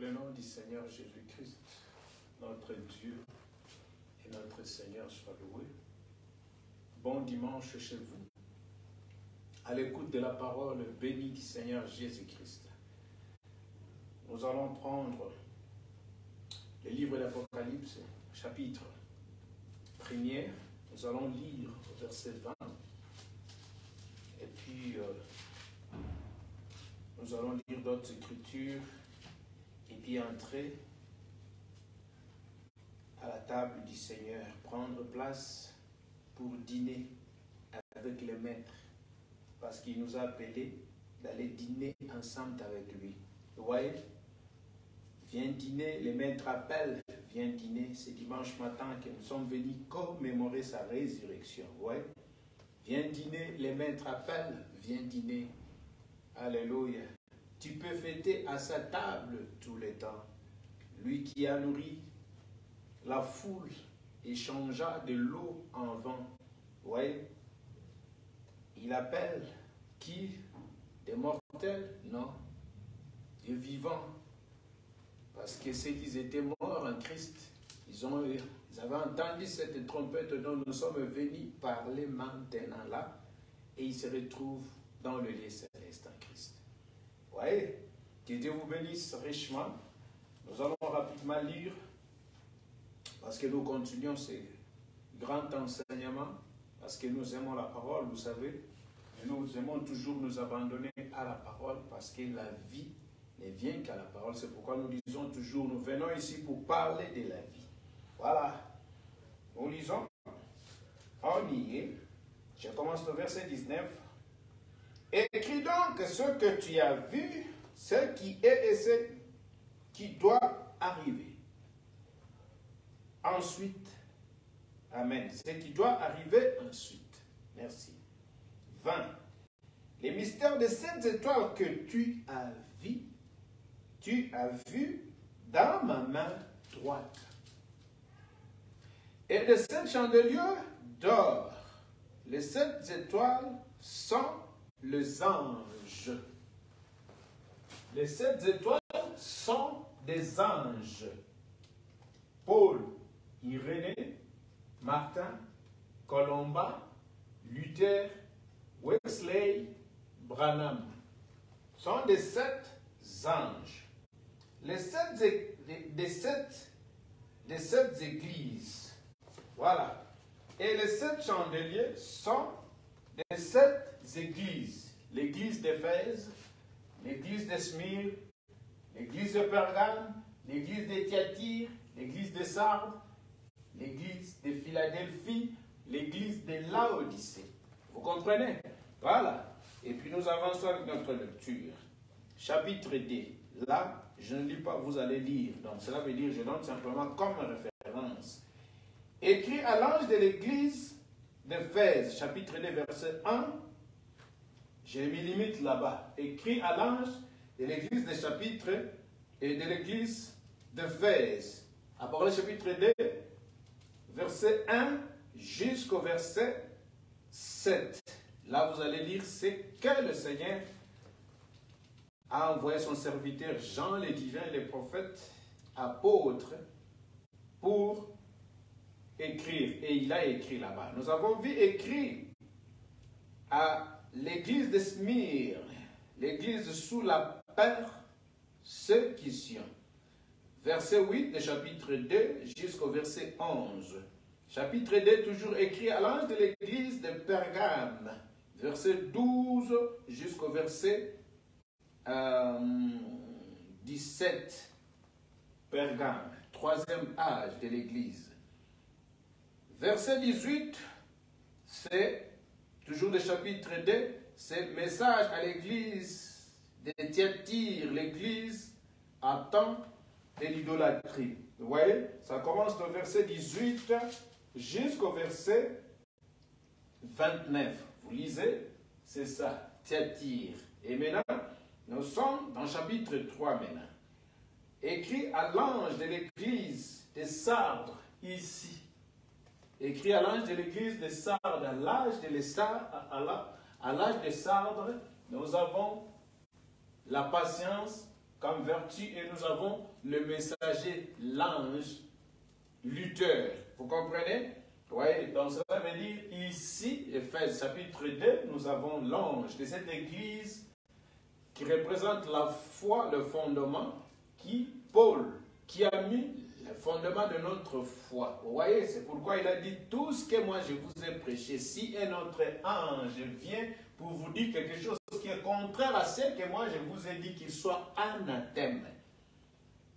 le nom du Seigneur Jésus-Christ, notre Dieu et notre Seigneur soit loué. Bon dimanche chez vous. À l'écoute de la parole bénie du Seigneur Jésus-Christ. Nous allons prendre le livre d'Apocalypse, chapitre 1er. Nous allons lire verset 20. Et puis, euh, nous allons lire d'autres écritures puis entrer à la table du Seigneur, prendre place pour dîner avec le Maître, parce qu'il nous a appelés d'aller dîner ensemble avec lui. Vous voyez? Viens dîner, le Maître appelle, viens dîner. C'est dimanche matin que nous sommes venus commémorer sa résurrection. Vous voyez? Viens dîner, le Maître appelle, viens dîner. Alléluia. Tu peux fêter à sa table tous les temps. Lui qui a nourri la foule et changea de l'eau en vin. Oui. Il appelle qui? Des mortels? Non. Des vivants. Parce que ceux qui étaient morts en Christ, ils, ont, ils avaient entendu cette trompette dont nous sommes venus parler maintenant là, et ils se retrouvent dans le lieu. Voyez, que Dieu vous bénisse richement. Nous allons rapidement lire, parce que nous continuons ces grands enseignements, parce que nous aimons la parole, vous savez, et nous aimons toujours nous abandonner à la parole, parce que la vie ne vient qu'à la parole. C'est pourquoi nous disons toujours, nous venons ici pour parler de la vie. Voilà. Nous lisons. On y est. Je commence au verset 19. Écris donc ce que tu as vu, ce qui est et ce qui doit arriver. Ensuite, Amen. Ce qui doit arriver ensuite. Merci. 20. Les mystères de sept étoiles que tu as vu, tu as vu dans ma main droite. Et de sept chandeliers d'or, les sept étoiles sont les anges. Les sept étoiles sont des anges. Paul, Irénée, Martin, Colomba, Luther, Wesley, Branham sont des sept anges. Les sept, des, sept, sept églises. Voilà. Et les sept chandeliers sont des sept églises. L'église d'Éphèse, l'église de Smyrne, l'église de Pergame, l'église de Thyatire, l'église de Sardes, l'église de Philadelphie, l'église de Laodicée. Vous comprenez? Voilà. Et puis nous avançons avec notre lecture. Chapitre 2. Là, je ne lis pas, vous allez lire. Donc cela veut dire, je donne simplement comme référence. Écrit à l'ange de l'église d'Éphèse, chapitre 2, verset 1. J'ai mis limite là-bas. Écrit à l'ange de l'église des chapitres et de l'église d'Éphèse. Apocalypse chapitre 2, verset 1 jusqu'au verset 7. Là, vous allez lire ce que le Seigneur a envoyé son serviteur Jean le divin, les prophètes, apôtres, pour écrire. Et il a écrit là-bas. Nous avons vu écrit à l'église de Smyrne, l'église sous la persécution. Verset 8 du chapitre 2 jusqu'au verset 11. Chapitre 2, toujours écrit à l'ange de l'église de Pergame. Verset 12 jusqu'au verset 17. Pergame, troisième âge de l'église. Verset 18, c'est toujours le chapitre 2, c'est message à l'église de Thyatire, l'église attend de l'idolâtrie. Vous voyez, ça commence au verset 18 jusqu'au verset 29. Vous lisez, c'est ça, Thyatire. Et maintenant, nous sommes dans chapitre 3 maintenant. Écrit à l'ange de l'église de Sardes, ici. Écrit à l'ange de l'église de Sardes, à l'âge de Sardes, nous avons la patience comme vertu et nous avons le messager, l'ange, lutteur. Vous comprenez? Oui, donc ça veut dire ici, Ephésiens chapitre 2, nous avons l'ange de cette église qui représente la foi, le fondement, qui, Paul, qui a mis fondement de notre foi. Vous voyez, c'est pourquoi il a dit tout ce que moi je vous ai prêché. Si un autre ange vient pour vous dire quelque chose qui est contraire à ce que moi je vous ai dit, qu'il soit anathème.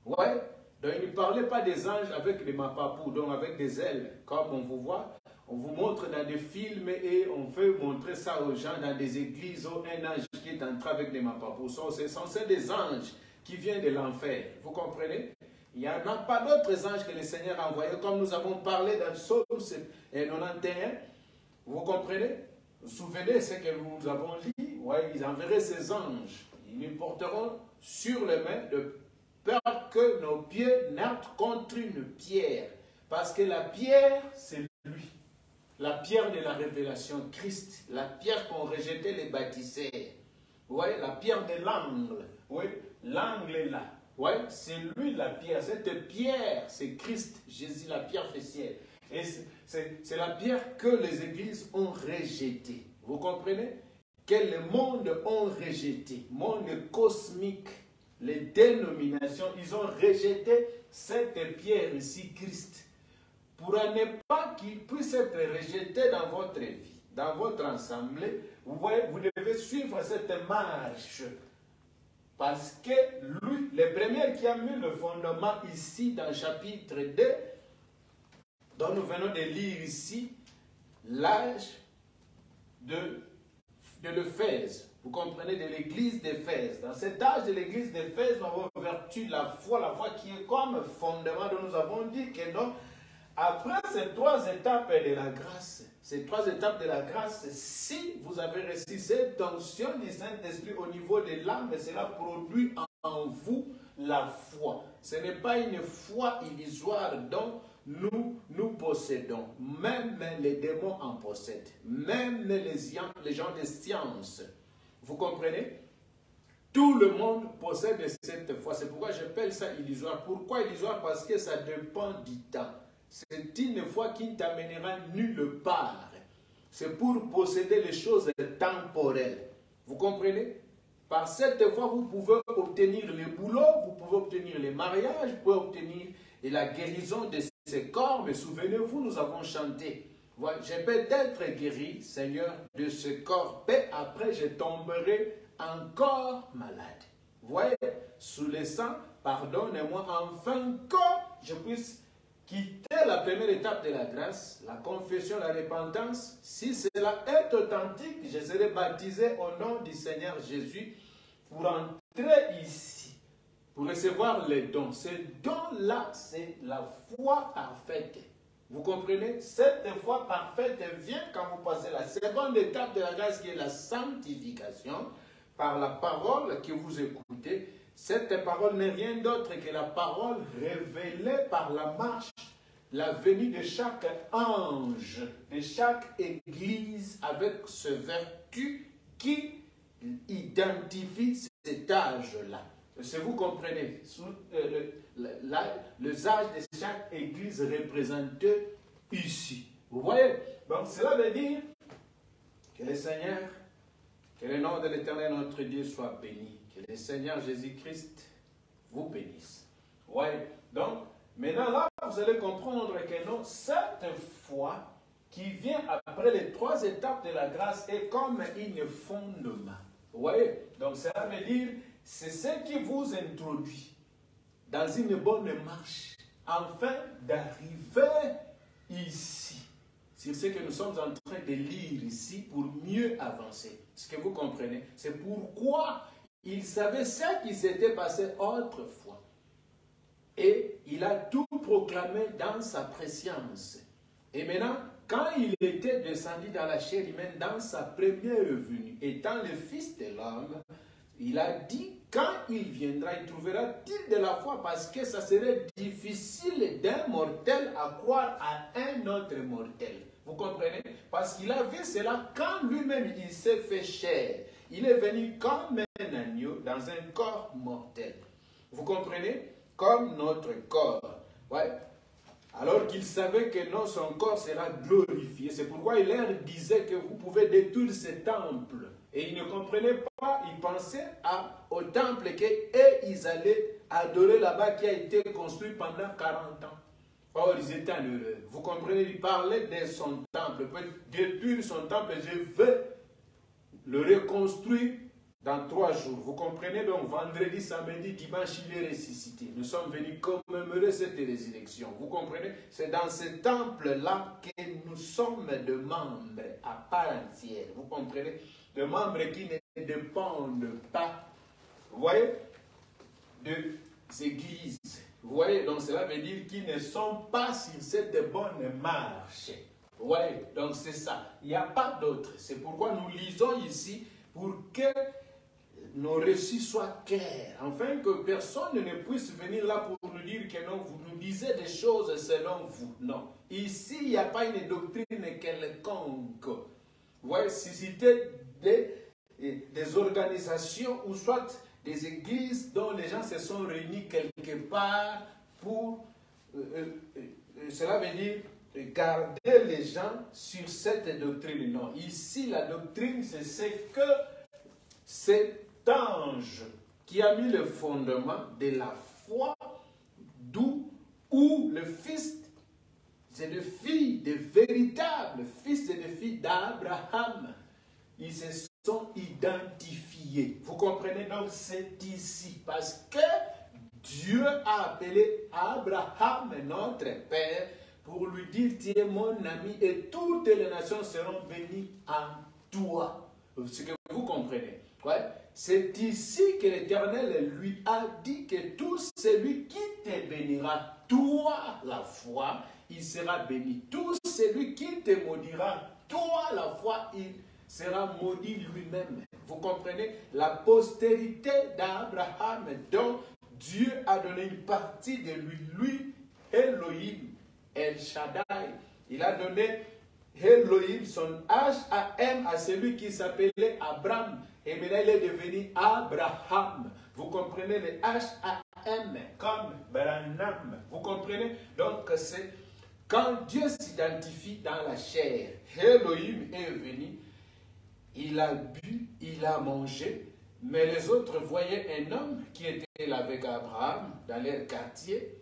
Ouais, donc il ne parlait pas des anges avec des mapapous, donc avec des ailes, comme on vous voit. On vous montre dans des films et on fait montrer ça aux gens dans des églises où un ange qui est entré avec des mapapous. C'est censé des anges qui viennent de l'enfer. Vous comprenez? Il n'y en a pas d'autres anges que le Seigneur a envoyés, comme nous avons parlé dans le psaume 91. Vous comprenez? Vous vous souvenez ce que nous avons dit? Ouais, ils enverraient ces anges. Ils nous porteront sur les mains de peur que nos pieds n'entrent contre une pierre. Parce que la pierre, c'est lui. La pierre de la révélation, Christ. La pierre qu'ont rejeté les bâtisseurs. Ouais, la pierre de l'angle. Oui, l'angle est là. Ouais, c'est lui la pierre. Cette pierre, c'est Christ, Jésus, la pierre fessière. Et c'est la pierre que les églises ont rejetée. Vous comprenez? Que le monde ont rejeté. Monde cosmique, les dénominations, ils ont rejeté cette pierre ici, Christ. Pour ne pas qu'il puisse être rejeté dans votre vie, dans votre assemblée, vous devez suivre cette marche. Parce que lui, le premier qui a mis le fondement ici dans le chapitre 2, dont nous venons de lire ici, l'âge de, de. Vous comprenez, de l'église d'Éphèse. Dans cet âge de l'église d'Éphèse, nous avons vertu la foi, la foi qui est comme fondement dont nous avons dit que non. Après ces trois étapes de la grâce, ces trois étapes de la grâce, si vous avez reçu cette tension du Saint-Esprit au niveau de l'âme, cela produit en vous la foi. Ce n'est pas une foi illusoire dont nous, nous possédons. Même les démons en possèdent. Même les, les gens des sciences. Vous comprenez? Tout le monde possède cette foi. C'est pourquoi j'appelle ça illusoire. Pourquoi illusoire? Parce que ça dépend du temps. C'est une foi qui ne t'amènera nulle part. C'est pour posséder les choses temporelles. Vous comprenez? Par cette foi, vous pouvez obtenir le boulot, vous pouvez obtenir les mariages, vous pouvez obtenir la guérison de ces corps, mais souvenez-vous, nous avons chanté. Je peux être guéri, Seigneur, de ce corps, mais après je tomberai encore malade. Voyez, sous le sang, pardonnez-moi enfin que je puisse quitter la première étape de la grâce, la confession, la repentance. Si cela est authentique, je serai baptisé au nom du Seigneur Jésus pour entrer ici pour recevoir les dons. Ces dons-là, c'est la foi parfaite. Vous comprenez? Cette foi parfaite vient quand vous passez la seconde étape de la grâce qui est la sanctification par la parole que vous écoutez. Cette parole n'est rien d'autre que la parole révélée par la marche, la venue de chaque ange, de chaque église avec ce vertu qui identifie cet âge-là. Si vous comprenez, sous, euh, de chaque église représenté ici. Vous voyez? Donc cela veut dire que le Seigneur, que le nom de l'Éternel notre Dieu soit béni. Que le Seigneur Jésus-Christ vous bénisse. Voyez Donc, maintenant là, vous allez comprendre que non, cette foi qui vient après les trois étapes de la grâce est comme une fondement. Vous voyez Donc cela veut dire c'est ce qui vous introduit dans une bonne marche afin d'arriver ici. C'est ce que nous sommes en train de lire ici pour mieux avancer. Ce que vous comprenez, c'est pourquoi il savait ce qui s'était passé autrefois. Et il a tout proclamé dans sa préscience. Et maintenant, quand il était descendu dans la chair humaine dans sa première venue, étant le Fils de l'homme, il a dit, quand il viendra, il trouvera-t-il de la foi? Parce que ça serait difficile d'un mortel à croire à un autre mortel. Vous comprenez? Parce qu'il a vu cela quand lui-même il s'est fait chair. Il est venu un agneau un corps mortel. Vous comprenez? Comme notre corps. Ouais. Alors qu'il savait que non, son corps sera glorifié. C'est pourquoi il leur disait que vous pouvez détruire ce temple. Et ils ne comprenaient pas, ils pensaient à, au temple qu'eux, ils allaient adorer là-bas qui a été construit pendant 40 ans. Or, ils étaient en erreur. Vous comprenez, il parlait de son temple. Détruire son temple, je veux le reconstruire dans trois jours. Vous comprenez donc, vendredi, samedi, dimanche, il est ressuscité. Nous sommes venus commémorer cette résurrection. Vous comprenez? C'est dans ce temple-là que nous sommes de membres à part entière. Vous comprenez? De membres qui ne dépendent pas, vous voyez, de églises. Vous voyez, donc cela veut dire qu'ils ne sont pas sur cette bonne marche. Vous voyez, donc c'est ça. Il n'y a pas d'autre. C'est pourquoi nous lisons ici pour que nos récits soient clairs, afin que personne ne puisse venir là pour nous dire que non, vous nous disiez des choses selon vous. Non. Ici, il n'y a pas une doctrine quelconque. Vous voyez, si c'était des, des organisations ou soit des églises dont les gens se sont réunis quelque part pour... Euh, euh, euh, cela veut dire garder les gens sur cette doctrine. Non, ici la doctrine, c'est que cet ange qui a mis le fondement de la foi, d'où où le fils c'est le fils, de véritables fils et de filles d'Abraham. Ils se sont identifiés. Vous comprenez donc, c'est ici. Parce que Dieu a appelé Abraham, notre Père, pour lui dire, tu es mon ami et toutes les nations seront bénies en toi. Ce que vous comprenez. Ouais? C'est ici que l'Éternel lui a dit que tout celui qui te bénira, toi la foi, il sera béni. Tout celui qui te maudira, toi la foi, il sera maudit lui-même. Vous comprenez? La postérité d'Abraham, dont Dieu a donné une partie de lui, lui, Elohim, El Shaddai. Il a donné Elohim, son H-A-M, à celui qui s'appelait Abraham. Et maintenant, il est devenu Abraham. Vous comprenez le H-A-M, comme Branham. Vous comprenez? Donc, c'est quand Dieu s'identifie dans la chair, Elohim est venu, il a bu, il a mangé, mais les autres voyaient un homme qui était là avec Abraham dans leur quartier,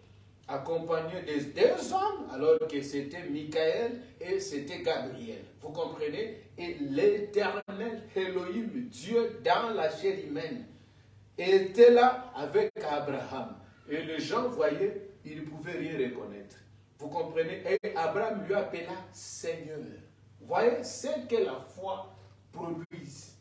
accompagné des deux hommes, alors que c'était Michael et c'était Gabriel. Vous comprenez? Et l'éternel Elohim, Dieu dans la chair humaine, était là avec Abraham. Et les gens voyaient, ils ne pouvaient rien reconnaître. Vous comprenez? Et Abraham lui appela Seigneur. Vous voyez, c'est que la foi produise.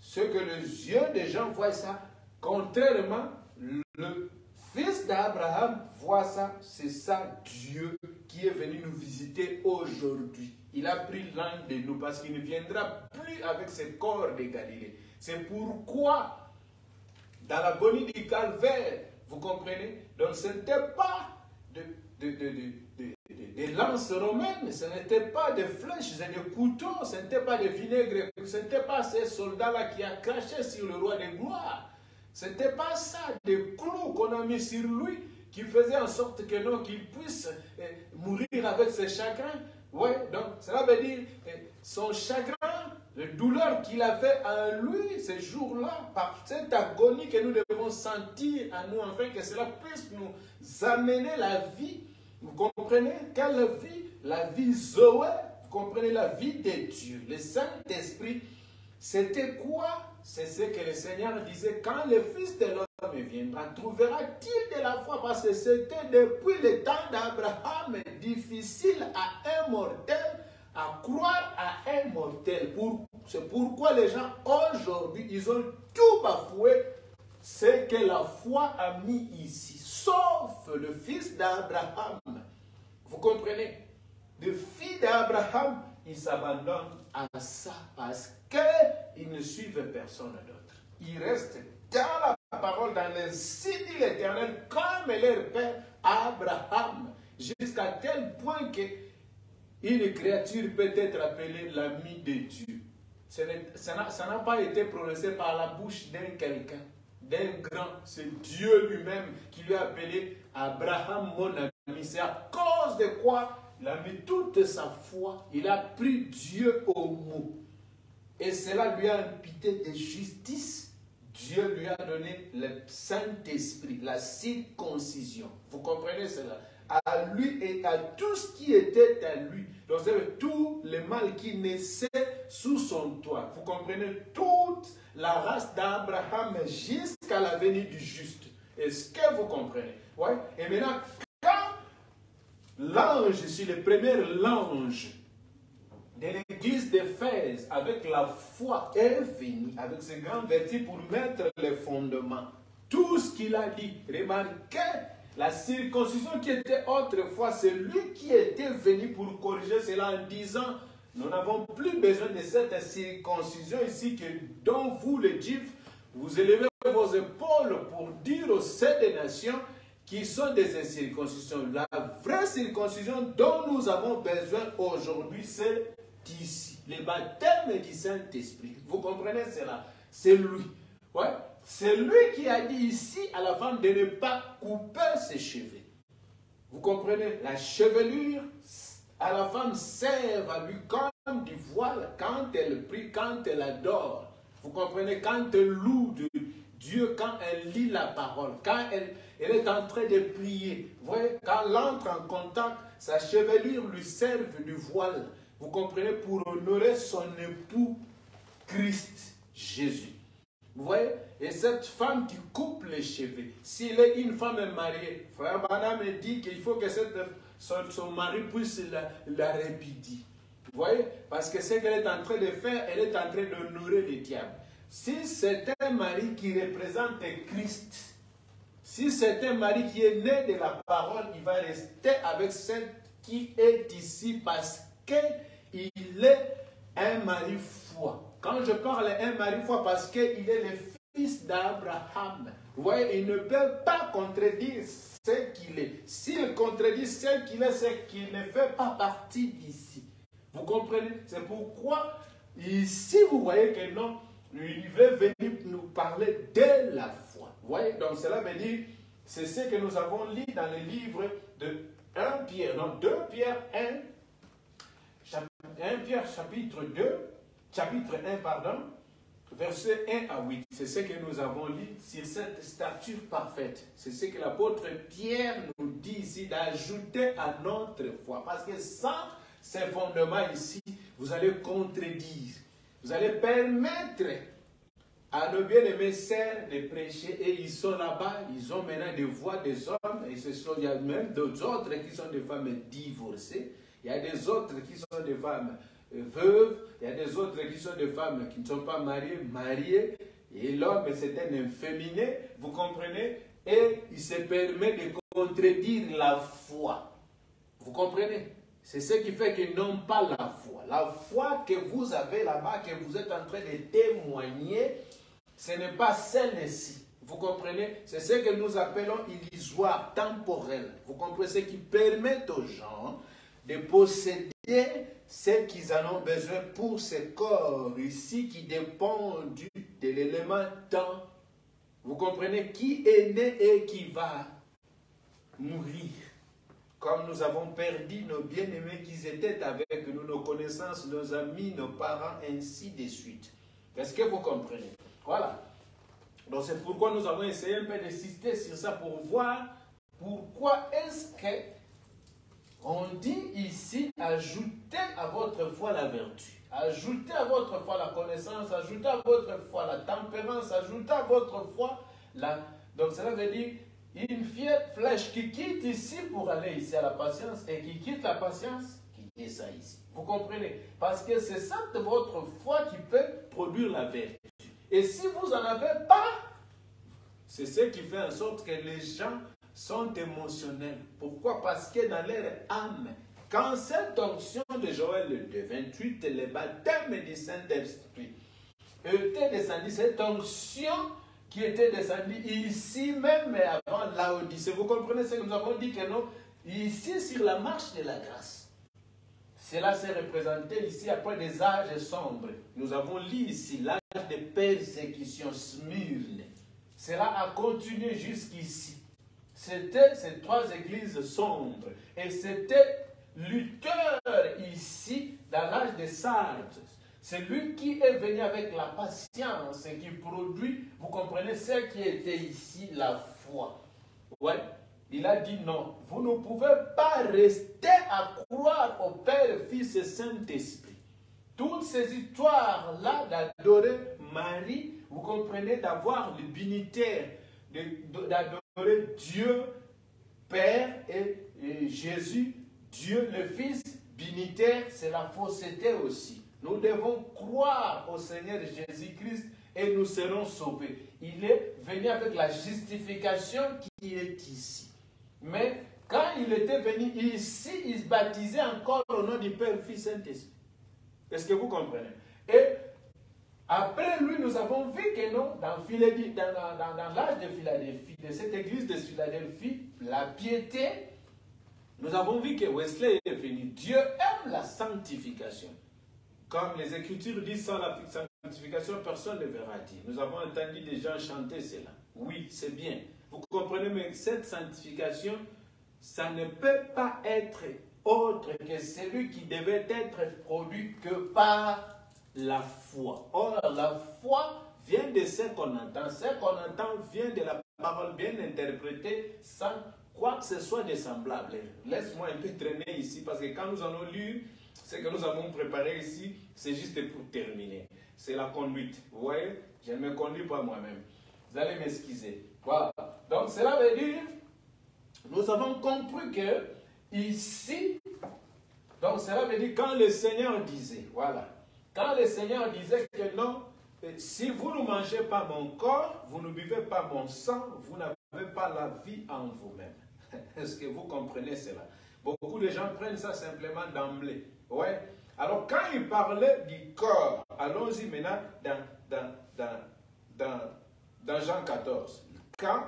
Ce que les yeux des gens voient ça, contrairement, le fils d'Abraham voit ça, c'est ça Dieu qui est venu nous visiter aujourd'hui. Il a pris l'un de nous parce qu'il ne viendra plus avec ses corps de Galilée. C'est pourquoi, dans l'agonie du calvaire, vous comprenez Donc ce n'était pas de, de, de, des lances romaines, ce n'était pas des flèches et des couteaux, ce n'était pas des vinaigres, ce n'était pas ces soldats-là qui ont craché sur le roi des gloires. Ce n'était pas ça, des clous qu'on a mis sur lui qui faisaient en sorte que non, qu'il puisse eh, mourir avec ses chagrins. Oui, donc cela veut dire eh, son chagrin, la douleur qu'il avait en lui ces jours-là, par cette agonie que nous devons sentir en nous, afin que cela puisse nous amener la vie vous comprenez? Quelle vie? La vie Zoé. Vous comprenez la vie de Dieu. Le Saint-Esprit, c'était quoi? C'est ce que le Seigneur disait. Quand le Fils de l'homme viendra, trouvera-t-il de la foi? Parce que c'était depuis le temps d'Abraham difficile à un mortel à croire à un mortel. C'est pourquoi les gens aujourd'hui, ils ont tout bafoué ce que la foi a mis ici sauf le fils d'Abraham. Vous comprenez? Le fils d'Abraham, il s'abandonne à ça parce qu'il ne suivent personne d'autre. Il reste dans la parole, dans le signe de l'éternel, comme leur père Abraham, jusqu'à tel point que une créature peut être appelée l'ami de Dieu. Ça n'a pas été prononcé par la bouche d'un quelqu'un d'un grand. C'est Dieu lui-même qui lui a appelé Abraham, mon ami. C'est à cause de quoi il a mis toute sa foi. Il a pris Dieu au mot. Et cela lui a imputé de justice. Dieu lui a donné le Saint-Esprit, la circoncision. Vous comprenez cela? À lui et à tout ce qui était à lui. Donc, c'est tout le mal qui naissait sous son toit. Vous comprenez? Toute la race d'Abraham jusqu'à la venue du juste. Est-ce que vous comprenez? Ouais? Et maintenant, l'ange, ici, le premier l'ange de l'église d'Éphèse, avec la foi, est venu avec ses grands vertus pour mettre les fondements. Tout ce qu'il a dit, remarquez la circoncision qui était autrefois, c'est lui qui était venu pour corriger cela en disant nous n'avons plus besoin de cette circoncision ici que dont vous, les Juifs, vous élevez vos épaules pour dire aux sept nations qui sont des incirconcisions. La vraie circoncision dont nous avons besoin aujourd'hui, c'est ici. Le baptême du Saint-Esprit. Vous comprenez cela? C'est lui. Ouais. C'est lui qui a dit ici à la femme de ne pas couper ses cheveux. Vous comprenez? La chevelure à la femme sert à lui comme du voile quand elle prie, quand elle adore. Vous comprenez? Quand elle loue Dieu, quand elle lit la parole, quand elle, est en train de prier. Vous voyez, quand elle entre en contact, sa chevelure lui sert du voile. Vous comprenez Pour honorer son époux Christ Jésus. Vous voyez Et cette femme qui coupe les cheveux, s'il est une femme mariée, frère Bana me dit qu'il faut que cette, son, mari puisse la, la répudier. Vous voyez Parce que ce qu'elle est en train de faire, elle est en train d'honorer le diable. Si c'est un mari qui représente Christ, si c'est un mari qui est né de la parole, il va rester avec celle qui est ici parce qu'il est un mari foi. Quand je parle un mari foi, parce qu'il est le fils d'Abraham. Vous voyez, il ne peut pas contredire ce qu'il est. S'il contredit ce qu'il est, c'est qu'il ne fait pas partie d'ici. Vous comprenez? C'est pourquoi ici, vous voyez que non, veut venir nous parler de la foi. Vous voyez Donc cela veut dire, c'est ce que nous avons lu dans le livre de 1 Pierre, non, 2 Pierre 1, 1 Pierre chapitre 2, chapitre 1, pardon, verset 1 à 8. C'est ce que nous avons lu sur cette statue parfaite. C'est ce que l'apôtre Pierre nous dit ici d'ajouter à notre foi. Parce que sans ces fondements ici, vous allez contredire. Vous allez permettre à nos bien-aimés sœurs de prêcher et ils sont là-bas, ils ont maintenant des voix des hommes et ce sont, il y a même d'autres autres qui sont des femmes divorcées, il y a des autres qui sont des femmes veuves, il y a des autres qui sont des femmes qui ne sont pas mariées, mariées, et l'homme c'est un inféminé, vous comprenez, et il se permet de contredire la foi. Vous comprenez? C'est ce qui fait qu'ils n'ont pas la foi. La foi que vous avez là-bas, que vous êtes en train de témoigner, ce n'est pas celle-ci. Vous comprenez? C'est ce que nous appelons illusoire temporel. Vous comprenez? Ce qui permet aux gens de posséder ce qu'ils en ont besoin pour ce corps ici qui dépend de l'élément temps. Vous comprenez? Qui est né et qui va mourir comme nous avons perdu nos bien-aimés qui étaient avec nous, nos connaissances, nos amis, nos parents, ainsi de suite. Est-ce que vous comprenez? Voilà. Donc c'est pourquoi nous avons essayé un peu d'insister sur ça pour voir pourquoi est-ce que on dit ici, ajoutez à votre foi la vertu. Ajoutez à votre foi la connaissance, ajoutez à votre foi la tempérance, ajoutez à votre foi la... Donc cela veut dire une fière flèche qui quitte ici pour aller ici à la patience et qui quitte la patience, quittez ça ici. Vous comprenez? Parce que c'est ça de votre foi qui peut produire la vertu. Et si vous n'en avez pas, c'est ce qui fait en sorte que les gens sont émotionnels. Pourquoi? Parce que dans leur âme, quand cette onction de Joël de 28, le baptême du Saint-Esprit était descendu, cette onction qui était descendue ici même avant l'Odyssée. Vous comprenez ce que nous avons dit que non Ici, sur la marche de la grâce. Cela s'est représenté ici après des âges sombres. Nous avons lu ici l'âge de persécution, Smyrne. Cela a continué jusqu'ici. C'était ces trois églises sombres. Et c'était Luther ici, dans l'âge des Sardes. C'est lui qui est venu avec la patience et qui produit, vous comprenez, ce qui était ici, la foi. Ouais. Il a dit non, vous ne pouvez pas rester à croire au Père, Fils et Saint-Esprit. Toutes ces histoires-là d'adorer Marie, vous comprenez, d'avoir le binitaire, d'adorer Dieu, Père et, Jésus, Dieu le Fils, binitaire, c'est la fausseté aussi. Nous devons croire au Seigneur Jésus-Christ et nous serons sauvés. Il est venu avec la justification qui est ici. Mais quand il était venu ici, il se baptisait encore au nom du Père, Fils, Saint-Esprit. Est-ce que vous comprenez? Et après lui, nous avons vu que non, dans, dans, dans l'âge de Philadelphie, de cette église de Philadelphie, la piété, nous avons vu que Wesley est venu. Dieu aime la sanctification. Comme les Écritures disent, sans la sanctification, personne ne verra dire. Nous avons entendu des gens chanter cela. Oui, c'est bien. Vous comprenez, mais cette sanctification, ça ne peut pas être autre que celui qui devait être produit que par la foi. Or, la foi vient de ce qu'on entend. Ce qu'on entend vient de la parole bien interprétée sans quoi que ce soit de semblable. Laisse-moi un peu traîner ici parce que quand nous allons lire ce que nous avons préparé ici, c'est juste pour terminer. C'est la conduite. Vous voyez, je ne me conduis pas moi-même. Vous allez m'excuser. Voilà. Donc cela veut dire, nous avons compris que ici, donc cela veut dire quand le Seigneur disait, voilà, quand le Seigneur disait que non, si vous ne mangez pas mon corps, vous ne buvez pas mon sang, vous n'avez pas la vie en vous-même. Est-ce que vous comprenez cela? Beaucoup de gens prennent ça simplement d'emblée. Ouais. Alors, quand il parlait du corps, allons-y maintenant dans, dans, dans, dans, dans Jean 14. Quand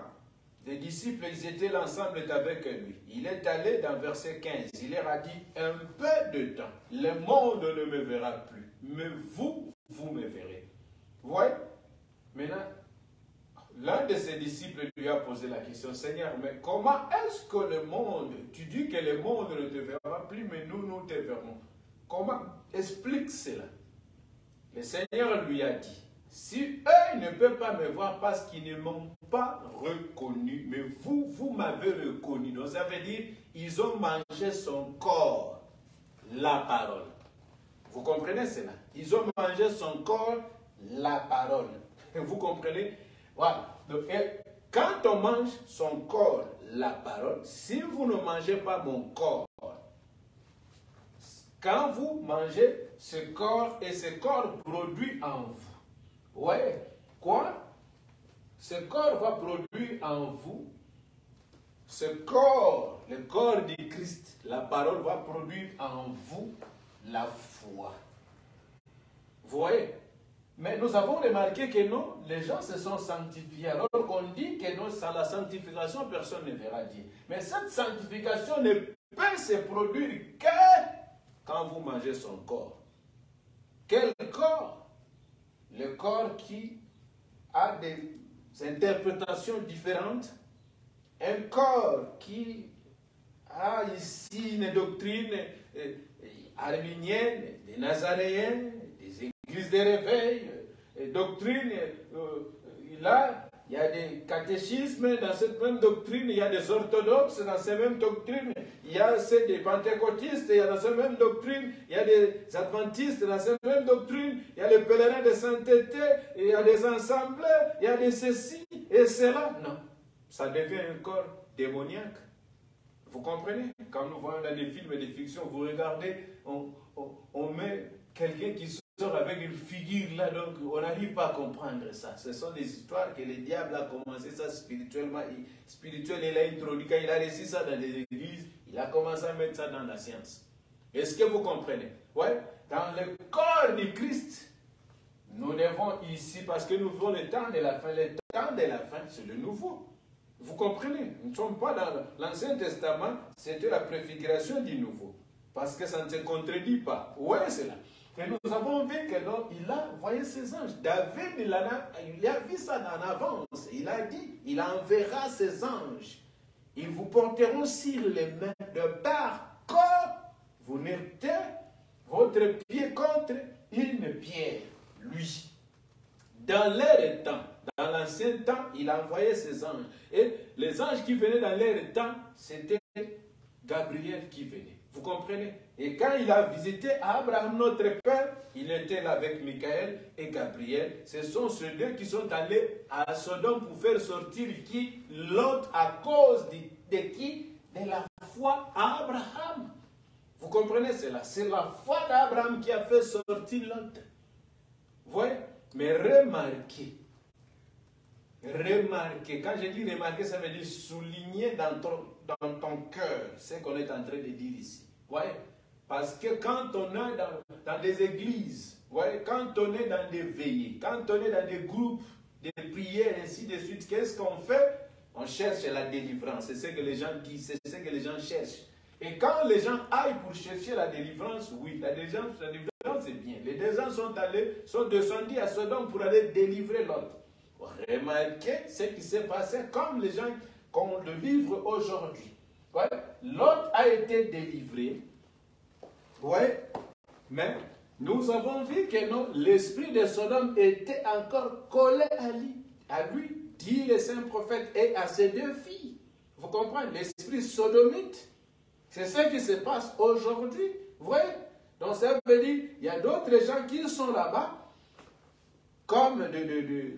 les disciples ils étaient l'ensemble avec lui, il est allé dans verset 15. Il leur a dit Un peu de temps, le monde ne me verra plus, mais vous, vous me verrez. Vous Maintenant, L'un de ses disciples lui a posé la question, Seigneur, mais comment est-ce que le monde, tu dis que le monde ne te verra plus, mais nous, nous te verrons. Comment Explique cela? Le Seigneur lui a dit, si eux ne peuvent pas me voir parce qu'ils ne m'ont pas reconnu, mais vous, vous m'avez reconnu. Donc ça veut dire, ils ont mangé son corps, la parole. Vous comprenez cela? Ils ont mangé son corps, la parole. Vous comprenez? Voilà. Donc, quand on mange son corps, la parole, si vous ne mangez pas mon corps, quand vous mangez ce corps et ce corps produit en vous, ouais, quoi? Ce corps va produire en vous, ce corps, le corps du Christ, la parole va produire en vous la foi. Vous voyez? Mais nous avons remarqué que non, les gens se sont sanctifiés. Alors qu'on dit que non, sans la sanctification, personne ne verra Dieu. Mais cette sanctification ne peut se produire que quand vous mangez son corps. Quel corps? Le corps qui a des interprétations différentes. Un corps qui a ici une doctrine euh, arménienne, des nazaréens, église des réveils, doctrine. Euh, là, il y a des catéchismes dans cette même doctrine, il y a des orthodoxes dans cette même doctrine, il y a des pentecôtistes il y a dans cette même doctrine, il y a des adventistes dans cette même doctrine, il y a les pèlerins de sainteté, il y a des ensembles, il y a des ceci et cela. Non, ça devient un corps démoniaque. Vous comprenez? Quand nous voyons des films et des fictions, vous regardez, on, on met quelqu'un qui avec une figure là, donc on n'arrive pas à comprendre ça. Ce sont des histoires que le diable a commencé ça spirituellement, spirituel, il a introduit, quand il a réussi ça dans les églises, il a commencé à mettre ça dans la science. Est-ce que vous comprenez? Ouais, dans le corps du Christ, nous devons ici, parce que nous vivons le temps de la fin, le temps de la fin, c'est le nouveau. Vous comprenez? Nous ne sommes pas dans l'Ancien Testament, c'était la préfiguration du nouveau. Parce que ça ne se contredit pas. Ouais, c'est là. Et nous avons vu que il a envoyé ses anges. David, il a, il a vu ça en avance. Il a dit, il enverra ses anges. Ils vous porteront sur les mains de part que vous mettez votre pied contre une pierre. Lui. Dans l'air temps, dans l'ancien temps, il a envoyé ses anges. Et les anges qui venaient dans l'air temps, c'était Gabriel qui venait. Vous comprenez? Et quand il a visité Abraham, notre père, il était là avec Michael et Gabriel. Ce sont ceux deux qui sont allés à Sodome pour faire sortir qui? L'autre à cause de, qui? De la foi à Abraham. Vous comprenez cela? C'est la foi d'Abraham qui a fait sortir l'autre. Vous voyez? Mais remarquez, remarquez, quand je dis remarquer, ça veut dire souligner dans ton, dans ton cœur ce qu'on est en train de dire ici. voyez? Parce que quand on est dans, des églises, voyez, quand on est dans des veillées, quand on est dans des groupes de prières, ainsi de suite, qu'est-ce qu'on fait? On cherche la délivrance. C'est ce que les gens disent, c'est ce que les gens cherchent. Et quand les gens aillent pour chercher la délivrance, oui, la délivrance, la délivrance c'est bien. Les deux gens sont allés, sont descendus à Sodome pour aller délivrer l'autre. Remarquez ce qui s'est passé comme les gens qu'on le livre aujourd'hui. Ouais. L'autre a été délivré. Ouais. Mais nous avons vu que l'esprit de Sodome était encore collé à lui, à lui, dit le saint prophète, et à ses deux filles. Vous comprenez? L'esprit sodomite, c'est ce qui se passe aujourd'hui. Donc ça veut dire, il y a d'autres gens qui sont là-bas, comme de, de, de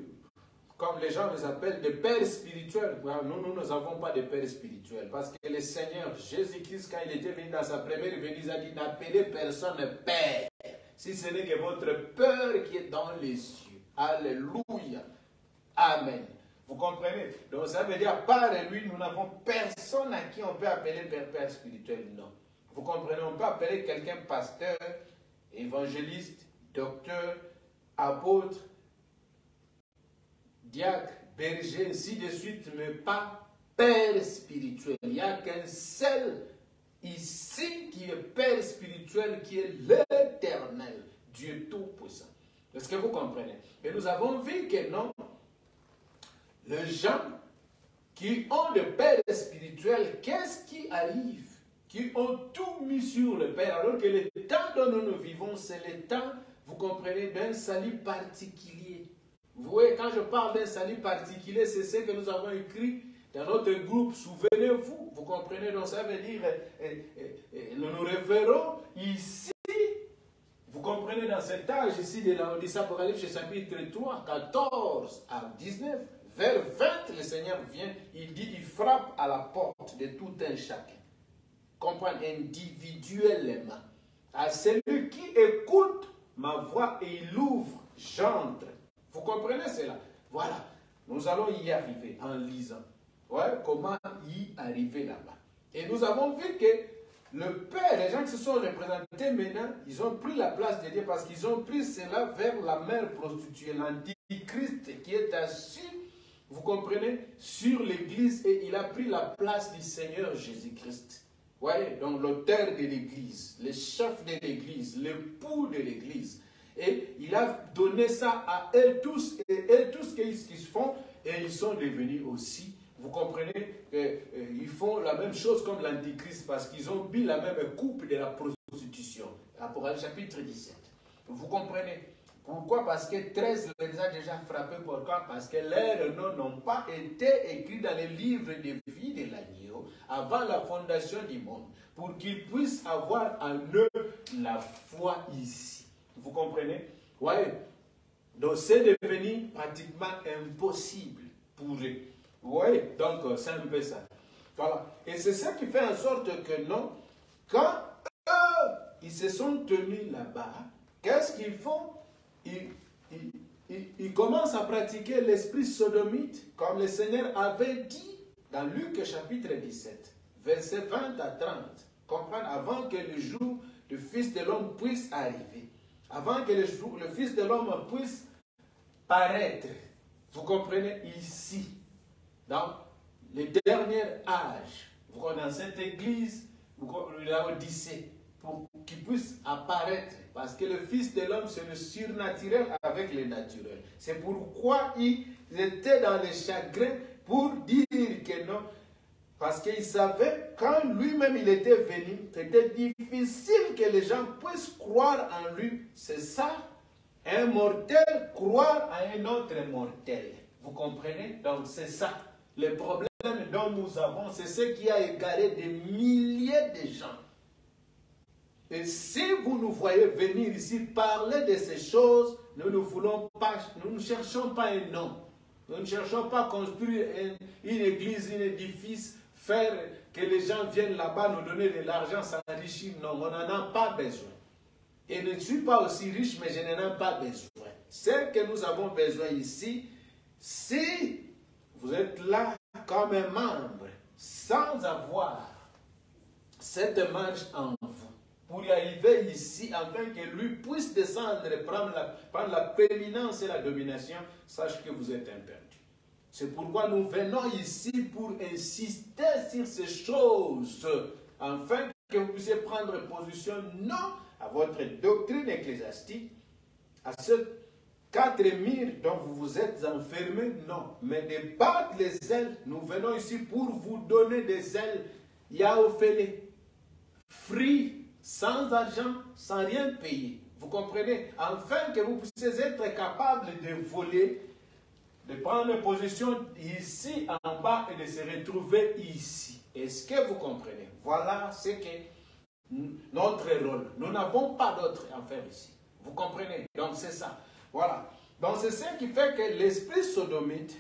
comme les gens nous appellent des pères spirituels. Nous, nous n'avons pas de pères spirituels. Parce que le Seigneur Jésus-Christ, quand il était venu dans sa première venue, il a dit N'appelez personne père, si ce n'est que votre peur qui est dans les cieux. Alléluia. Amen. Vous comprenez? Donc ça veut dire, par lui, nous n'avons personne à qui on peut appeler père, père spirituel. Non. Vous comprenez? On peut appeler quelqu'un pasteur, évangéliste, docteur, apôtre, diacre, berger, ainsi de suite, mais pas père spirituel. Il n'y a qu'un seul ici qui est père spirituel, qui est l'éternel, Dieu Tout-Puissant. Est-ce que vous comprenez? Et nous avons vu que non, les gens qui ont le père spirituel, qu'est-ce qui arrive? Qui ont tout mis sur le Père, alors que le temps dont nous, nous vivons, c'est le temps, vous comprenez, d'un salut particulier. Vous voyez, quand je parle d'un salut particulier, c'est ce que nous avons écrit dans notre groupe. Souvenez-vous, vous comprenez, donc ça veut dire, eh, eh, eh, nous nous référons ici, vous comprenez, dans cet âge ici de l'Apocalypse, chapitre 3, 14 à 19, vers 20, le Seigneur vient, il dit, il frappe à la porte de tout un chacun. Comprendre individuellement. À celui qui écoute ma voix et il ouvre, j'entre vous comprenez cela? Voilà. Nous allons y arriver en lisant. Ouais, comment y arriver là-bas. Et nous avons vu que le Père, les gens qui se sont représentés maintenant, ils ont pris la place de Dieu parce qu'ils ont pris cela vers la mère prostituée, l'antichrist qui est assis, vous comprenez, sur l'église et il a pris la place du Seigneur Jésus-Christ. Voyez, donc l'auteur de l'église, le chef de l'église, l'époux de l'église. Et il a donné ça à eux tous, et eux tous qu'est-ce qu'ils font, et ils sont devenus aussi, vous comprenez, euh, ils font la même chose comme l'Antichrist, parce qu'ils ont bu la même coupe de la prostitution. Apocalypse chapitre 17. Vous comprenez? Pourquoi? Parce que 13 les a déjà frappés. Pourquoi? Parce que leurs noms n'ont pas été écrits dans les livres de vie de l'agneau avant la fondation du monde, pour qu'ils puissent avoir en eux la foi ici. Vous comprenez? Oui. Donc c'est devenu pratiquement impossible pour eux. Oui, donc euh, c'est un peu ça. Voilà. Et c'est ça qui fait en sorte que non, quand eux, ils se sont tenus là-bas, qu'est-ce qu'ils font? Ils, ils, ils, commencent à pratiquer l'esprit sodomite, comme le Seigneur avait dit dans Luc chapitre 17, verset 20 à 30. Comprendre avant que le jour du Fils de l'homme puisse arriver avant que le, Fils de l'homme puisse paraître. Vous comprenez ici, dans le dernier âge, dans cette église, l'Odyssée, pour qu'il puisse apparaître. Parce que le Fils de l'homme, c'est le surnaturel avec le naturel. C'est pourquoi ils étaient dans le chagrin pour dire que non. Parce qu'il savait, quand lui-même il était venu, c'était difficile que les gens puissent croire en lui. C'est ça, un mortel croire à un autre mortel. Vous comprenez? Donc c'est ça. Le problème dont nous avons, c'est ce qui a égaré des milliers de gens. Et si vous nous voyez venir ici parler de ces choses, nous ne voulons pas, nous ne cherchons pas un nom. Nous ne cherchons pas à construire une église, un édifice, faire que les gens viennent là-bas nous donner de l'argent, s'enrichir. Non, on n'en a pas besoin. Et je ne suis pas aussi riche, mais je n'en ai pas besoin. Ce que nous avons besoin ici, si vous êtes là comme un membre, sans avoir cette marche en vous, pour y arriver ici, afin que lui puisse descendre et prendre la, prendre la prééminence et la domination, sache que vous êtes un perdu. C'est pourquoi nous venons ici pour insister sur ces choses, afin que vous puissiez prendre position non à votre doctrine ecclésiastique, à ce quatre murs dont vous vous êtes enfermés, non, mais de battre les ailes. Nous venons ici pour vous donner des ailes, yaofélé, free, sans argent, sans rien payer. Vous comprenez? Afin que vous puissiez être capable de voler, de prendre position ici en bas et de se retrouver ici. Est-ce que vous comprenez? Voilà ce que notre rôle. Nous n'avons pas d'autre à faire ici. Vous comprenez? Donc c'est ça. Voilà. Donc c'est ce qui fait que l'esprit sodomite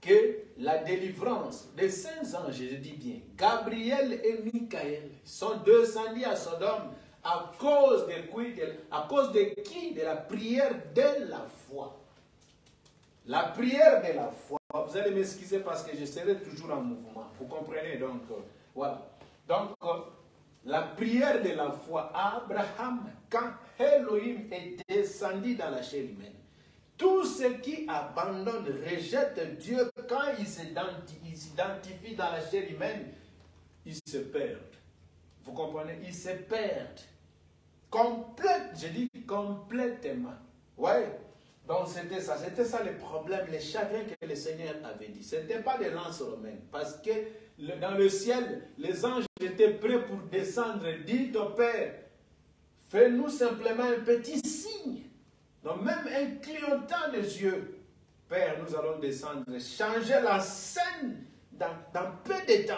que la délivrance des saints anges, je dis bien, Gabriel et Michael, sont descendus à Sodome à cause de qui? À cause de qui? De la prière de la foi. La prière de la foi. Vous allez m'excuser parce que je serai toujours en mouvement. Vous comprenez donc euh, Voilà. Donc, euh, la prière de la foi Abraham, quand Elohim est descendu dans la chair humaine, tous ceux qui abandonnent, rejettent Dieu quand ils s'identifient dans la chair humaine, ils se perdent. Vous comprenez? Ils se perdent. Complète, je dis complètement. Ouais. Donc c'était ça, c'était ça le problème, les chagrins que le Seigneur avait dit. Ce n'était pas des lances romaines, parce que dans le ciel, les anges étaient prêts pour descendre. Dites au Père, fais-nous simplement un petit signe. Donc même un clignotant des yeux, Père, nous allons descendre, changer la scène dans, peu de temps.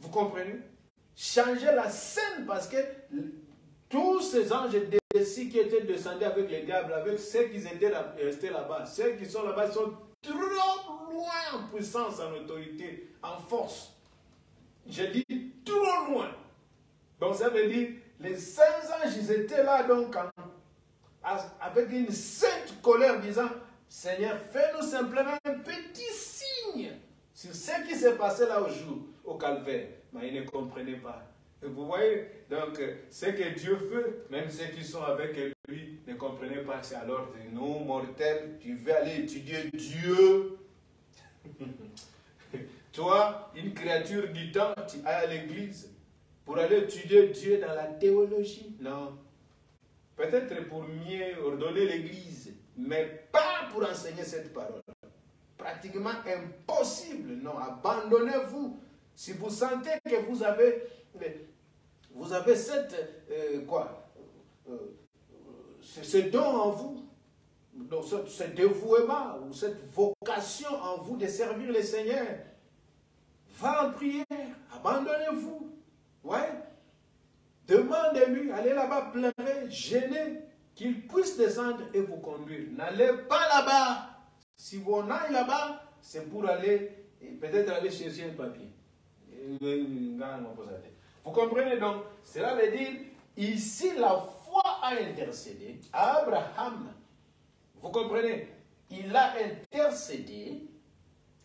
Vous comprenez? Changer la scène parce que tous ces anges d'ici qui étaient descendus avec les diables, avec ceux qui étaient restés là-bas, ceux qui sont là-bas sont trop loin en puissance, en autorité, en force. Je dis trop loin. Donc ça veut dire, les saints anges, ils étaient là donc avec une sainte colère disant, Seigneur, fais-nous simplement un petit signe sur ce qui s'est passé là au jour, au calvaire. Mais ils ne comprenaient pas. Vous voyez, donc, ce que Dieu fait, même ceux qui sont avec lui ne comprenaient pas. C'est alors, nous, mortels, tu veux aller étudier Dieu. Toi, une créature du temps, tu as à l'église pour aller étudier Dieu dans la théologie. Non. Peut-être pour mieux ordonner l'Église, mais pas pour enseigner cette parole. Pratiquement impossible. Non, abandonnez-vous. Si vous sentez que vous avez, vous avez cette, euh, quoi, euh, ce, don en vous, ce, dévouement ou cette vocation en vous de servir le Seigneur, va en prière, abandonnez-vous. Ouais, Demandez-lui, allez là-bas pleurer, gêner, qu'il puisse descendre et vous conduire. N'allez pas là-bas. Si vous en allez là-bas, c'est pour aller, peut-être aller chercher un papier. Vous comprenez donc Cela veut dire, ici, la foi a intercédé. Abraham, vous comprenez? Il a intercédé.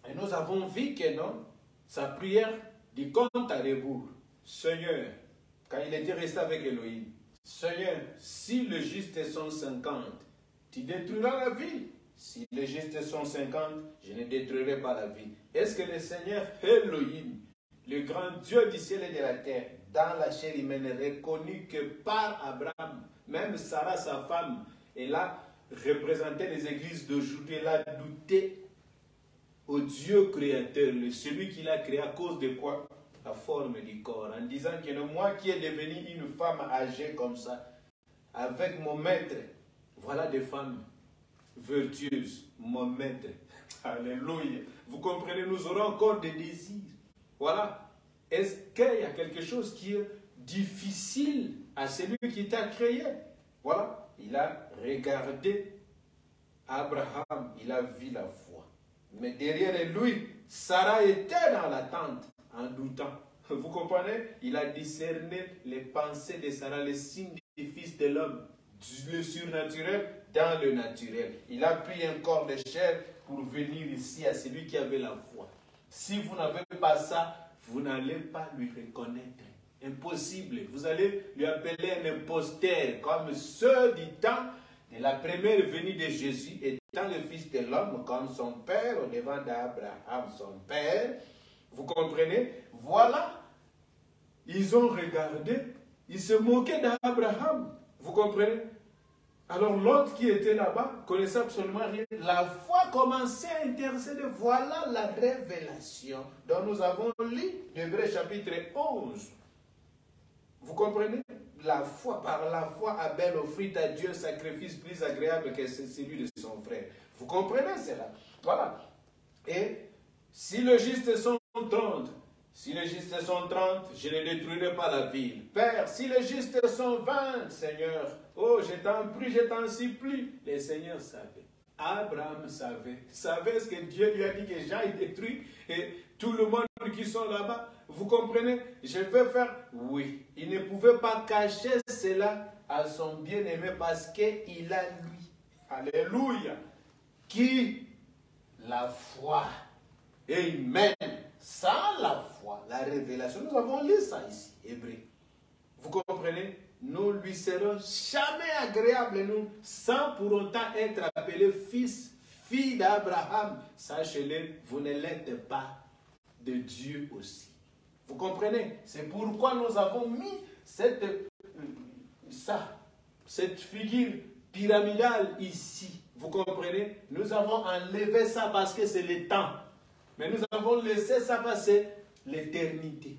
Et nous avons vu que non, sa prière du compte à rebours. Seigneur, quand il était resté avec Elohim, Seigneur, si le juste est 150, tu détruiras la ville. Si le juste est 150, je ne détruirai pas la ville. Est-ce que le Seigneur Elohim le grand Dieu du ciel et de la terre, dans la chair humaine, reconnu que par Abraham, même Sarah, sa femme, elle a représenté les églises d'aujourd'hui, elle a douté au Dieu créateur, celui qui l'a créé à cause de quoi? La forme du corps, en disant que moi qui est devenu une femme âgée comme ça, avec mon maître, voilà des femmes vertueuses, mon maître. Alléluia. Vous comprenez, nous aurons encore des désirs. Voilà. Est-ce qu'il y a quelque chose qui est difficile à celui qui t'a créé? Voilà. Il a regardé Abraham, il a vu la foi. Mais derrière lui, Sarah était dans l'attente, en doutant. Vous comprenez? Il a discerné les pensées de Sarah, les signes du Fils de l'homme, le surnaturel dans le naturel. Il a pris un corps de chair pour venir ici à celui qui avait la foi. Si vous n'avez pas ça, vous n'allez pas lui reconnaître. Impossible. Vous allez lui appeler un imposteur, comme ceux du temps de la première venue de Jésus, étant le Fils de l'homme, comme son Père, au devant d'Abraham, son Père. Vous comprenez? Voilà. Ils ont regardé, ils se moquaient d'Abraham. Vous comprenez? Alors l'autre qui était là-bas connaissait absolument rien. La foi commençait à intercéder. Voilà la révélation dont nous avons lu d'Hébreu chapitre 11. Vous comprenez? La foi, par la foi, Abel offrit à Dieu un sacrifice plus agréable que celui de son frère. Vous comprenez cela? Voilà. Et si le juste sont 30, si les justes sont 30, je ne détruirai pas la ville. Père, si les justes sont 20, Seigneur, oh, je t'en prie, je t'en supplie. Les seigneurs savaient. Abraham savait. Savait ce que Dieu lui a dit que j'aille détruire et tout le monde qui sont là-bas. Vous comprenez? Je veux faire. Oui. Il ne pouvait pas cacher cela à son bien-aimé parce qu'il a lui. Alléluia. Qui? La foi. Amen sans la foi, la révélation. Nous avons lu ça ici, Hébreu. Vous comprenez? Nous lui serons jamais agréables, nous, sans pour autant être appelés fils, filles d'Abraham. Sachez-le, vous ne l'êtes pas de Dieu aussi. Vous comprenez? C'est pourquoi nous avons mis cette, euh, ça, cette figure pyramidale ici. Vous comprenez? Nous avons enlevé ça parce que c'est le temps. Mais nous avons laissé ça passer l'éternité.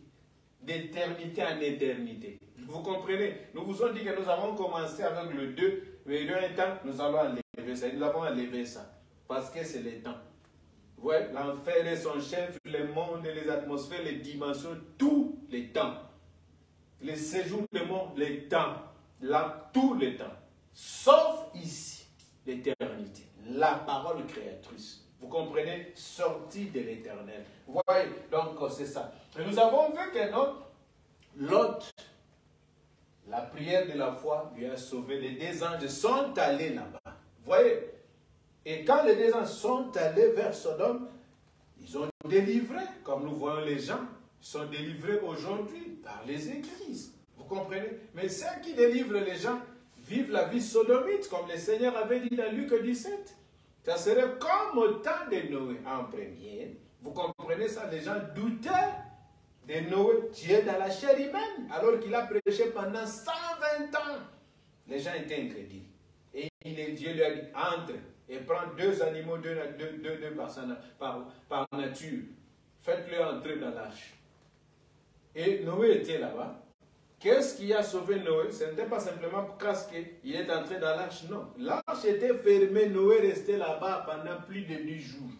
D'éternité en éternité. Vous comprenez? Nous vous avons dit que nous avons commencé avec le 2, mais un temps, nous allons enlever ça. Nous avons enlevé ça. Parce que c'est le temps. Ouais, l'enfer et son chef, le monde les atmosphères, les dimensions, tout les temps. Les séjours du monde, les temps. Là, tout le temps. Sauf ici, l'éternité. La parole créatrice. Vous comprenez? Sorti de l'éternel. Vous voyez? Donc, c'est ça. Et nous avons vu que l'autre, la prière de la foi lui a sauvé. Les deux anges sont allés là-bas. Vous voyez? Et quand les deux anges sont allés vers Sodome, ils ont délivré, comme nous voyons les gens, sont délivrés aujourd'hui par les églises. Vous comprenez? Mais ceux qui délivrent les gens vivent la vie sodomite, comme le Seigneur avait dit dans Luc 17. Ça serait comme au temps de Noé en premier. Vous comprenez ça? Les gens doutaient de Noé, Dieu dans la chair humaine, alors qu'il a prêché pendant 120 ans. Les gens étaient incrédules. Et Dieu lui a dit, entre et prends deux animaux, deux, deux, deux, par, par, nature. Faites-le entrer dans l'arche. Et Noé était là-bas. Qu'est-ce qui a sauvé Noé Ce n'était pas simplement parce qu'il est entré dans l'arche, non. L'arche était fermée, Noé restait là-bas pendant plus de 10 jours.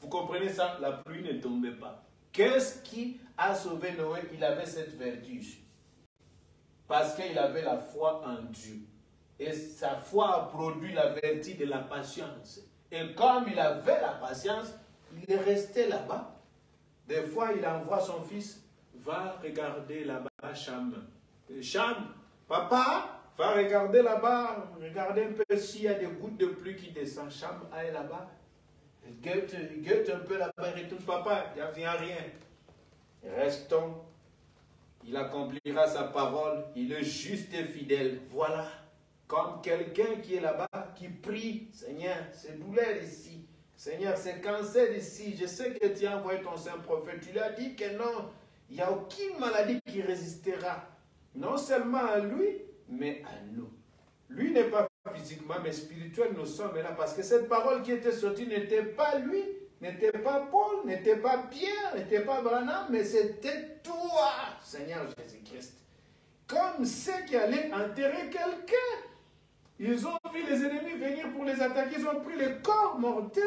Vous comprenez ça? La pluie ne tombait pas. Qu'est-ce qui a sauvé Noé Il avait cette vertu. Parce qu'il avait la foi en Dieu. Et sa foi a produit la vertu de la patience. Et comme il avait la patience, il est resté là-bas. Des fois, il envoie son fils, va regarder là-bas Cham. Cham, papa, va regarder là-bas, regardez un peu s'il y a des gouttes de pluie qui descendent. Cham, aille là-bas. Guette, guette un peu là-bas, retourne, papa, il n'y a rien. Restons. Il accomplira sa parole. Il est juste et fidèle. Voilà. Comme quelqu'un qui est là-bas, qui prie, Seigneur, c'est douleur ici. Seigneur, c'est cancer ici. Je sais que tu as envoyé ton saint prophète. Tu lui as dit que non, Il n'y a aucune maladie qui résistera, non seulement à lui, mais à nous. Lui n'est pas physiquement, mais spirituel, nous sommes là. Parce que cette parole qui était sortie n'était pas lui, n'était pas Paul, n'était pas Pierre, n'était pas Branham, mais c'était toi, Seigneur Jésus-Christ. Comme ceux qui allaient enterrer quelqu'un. Ils ont vu les ennemis venir pour les attaquer, ils ont pris le corps mortel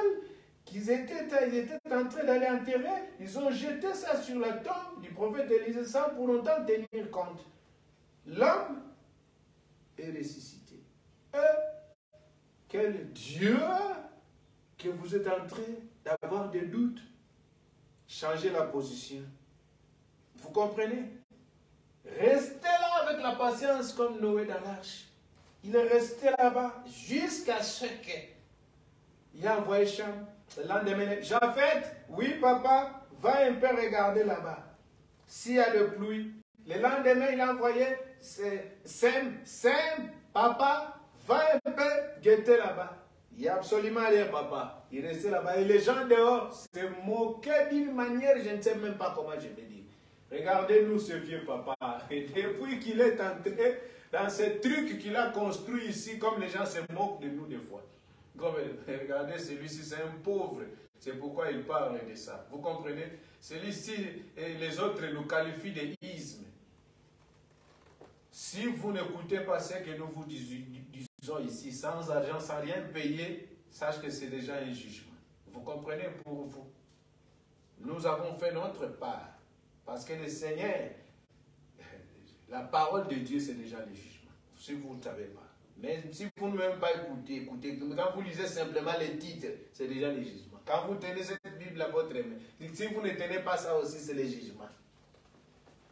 qu'ils étaient, ils étaient en train d'aller enterrer, ils ont jeté ça sur la tombe du prophète Élisée sans pour longtemps tenir compte. L'homme est ressuscité. Quel Dieu que vous êtes en train d'avoir des doutes. Changez la position. Vous comprenez? Restez là avec la patience comme Noé dans l'arche. Il est resté là-bas jusqu'à ce qu'il a envoyé Cham. Le lendemain, Japhet, oui papa, va un peu regarder là-bas. S'il y a de pluie. Le lendemain, il a envoyé Sem, Sem, papa, va un peu guetter là-bas. Il n'y a absolument rien, papa. Il restait là-bas. Et les gens dehors se moquaient d'une manière, je ne sais même pas comment je vais dire. Regardez-nous ce vieux papa. Et depuis qu'il est entré dans ce truc qu'il a construit ici, comme les gens se moquent de nous des fois. Regardez, celui-ci, c'est un pauvre. C'est pourquoi il parle de ça. Vous comprenez? Celui-ci et les autres nous qualifient d'isme. Si vous n'écoutez pas ce que nous vous disons ici, sans argent, sans rien payer, sache que c'est déjà un jugement. Vous comprenez pour vous? Nous avons fait notre part. Parce que le Seigneur, la parole de Dieu, c'est déjà le jugement. Si vous ne savez pas. Mais si vous ne même pas écouter, écoutez, quand vous lisez simplement les titres, c'est déjà le jugement. Quand vous tenez cette Bible à votre main, si vous ne tenez pas ça aussi, c'est le jugement.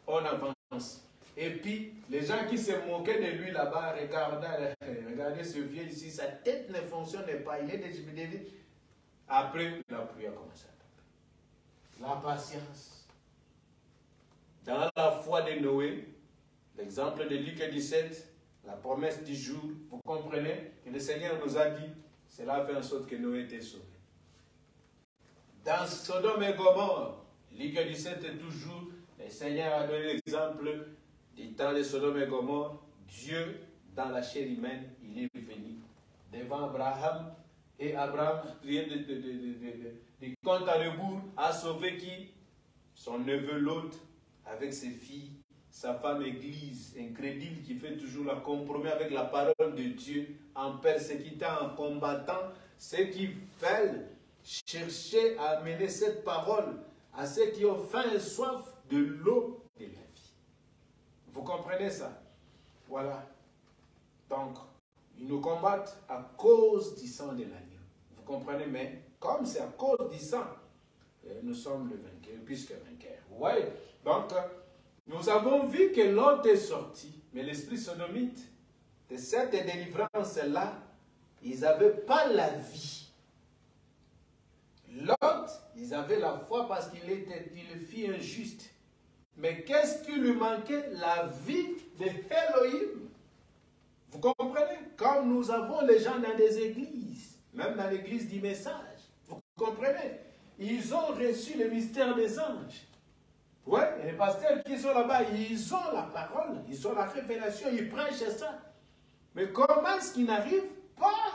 On avance. Et puis, les gens qui se moquaient de lui là-bas, regardez, regardez ce vieux ici, sa tête ne fonctionne pas, il est déjà Après, la pluie a commencé à tomber. La patience. Dans la foi de Noé, l'exemple de Luc 17, la promesse du jour, vous comprenez que le Seigneur nous a dit, cela fait en sorte que Noé était sauvé. Dans Sodome et Gomorre, Luc 17 est toujours, le Seigneur a donné l'exemple du temps de Sodome et Gomorre, Dieu, dans la chair humaine, il est venu. Devant Abraham, et Abraham, rien de, de, de, compte à rebours, a sauvé qui? Son neveu Lot, avec ses filles, sa femme église, incrédule qui fait toujours la compromis avec la parole de Dieu, en persécutant, en combattant ceux qui veulent chercher à amener cette parole à ceux qui ont faim et soif de l'eau. de. Vous comprenez ça? Voilà. Donc, ils nous combattent à cause du sang de l'agneau. Vous comprenez? Mais comme c'est à cause du sang, euh, nous sommes le vainqueur, puisque vainqueur. Ouais. Donc, nous avons vu que l'autre est sorti, mais l'esprit sodomite, de cette délivrance-là, ils n'avaient pas la vie. L'autre, ils avaient la foi parce qu'il était une fille injuste. Mais qu'est-ce qui lui manquait? La vie de Elohim. Vous comprenez? Comme nous avons les gens dans des églises, même dans l'église du message, vous comprenez? Ils ont reçu le mystère des anges. Oui, les pasteurs qui sont là-bas, ils ont la parole, ils ont la révélation, ils prêchent ça. Mais comment est-ce qu'ils n'arrivent pas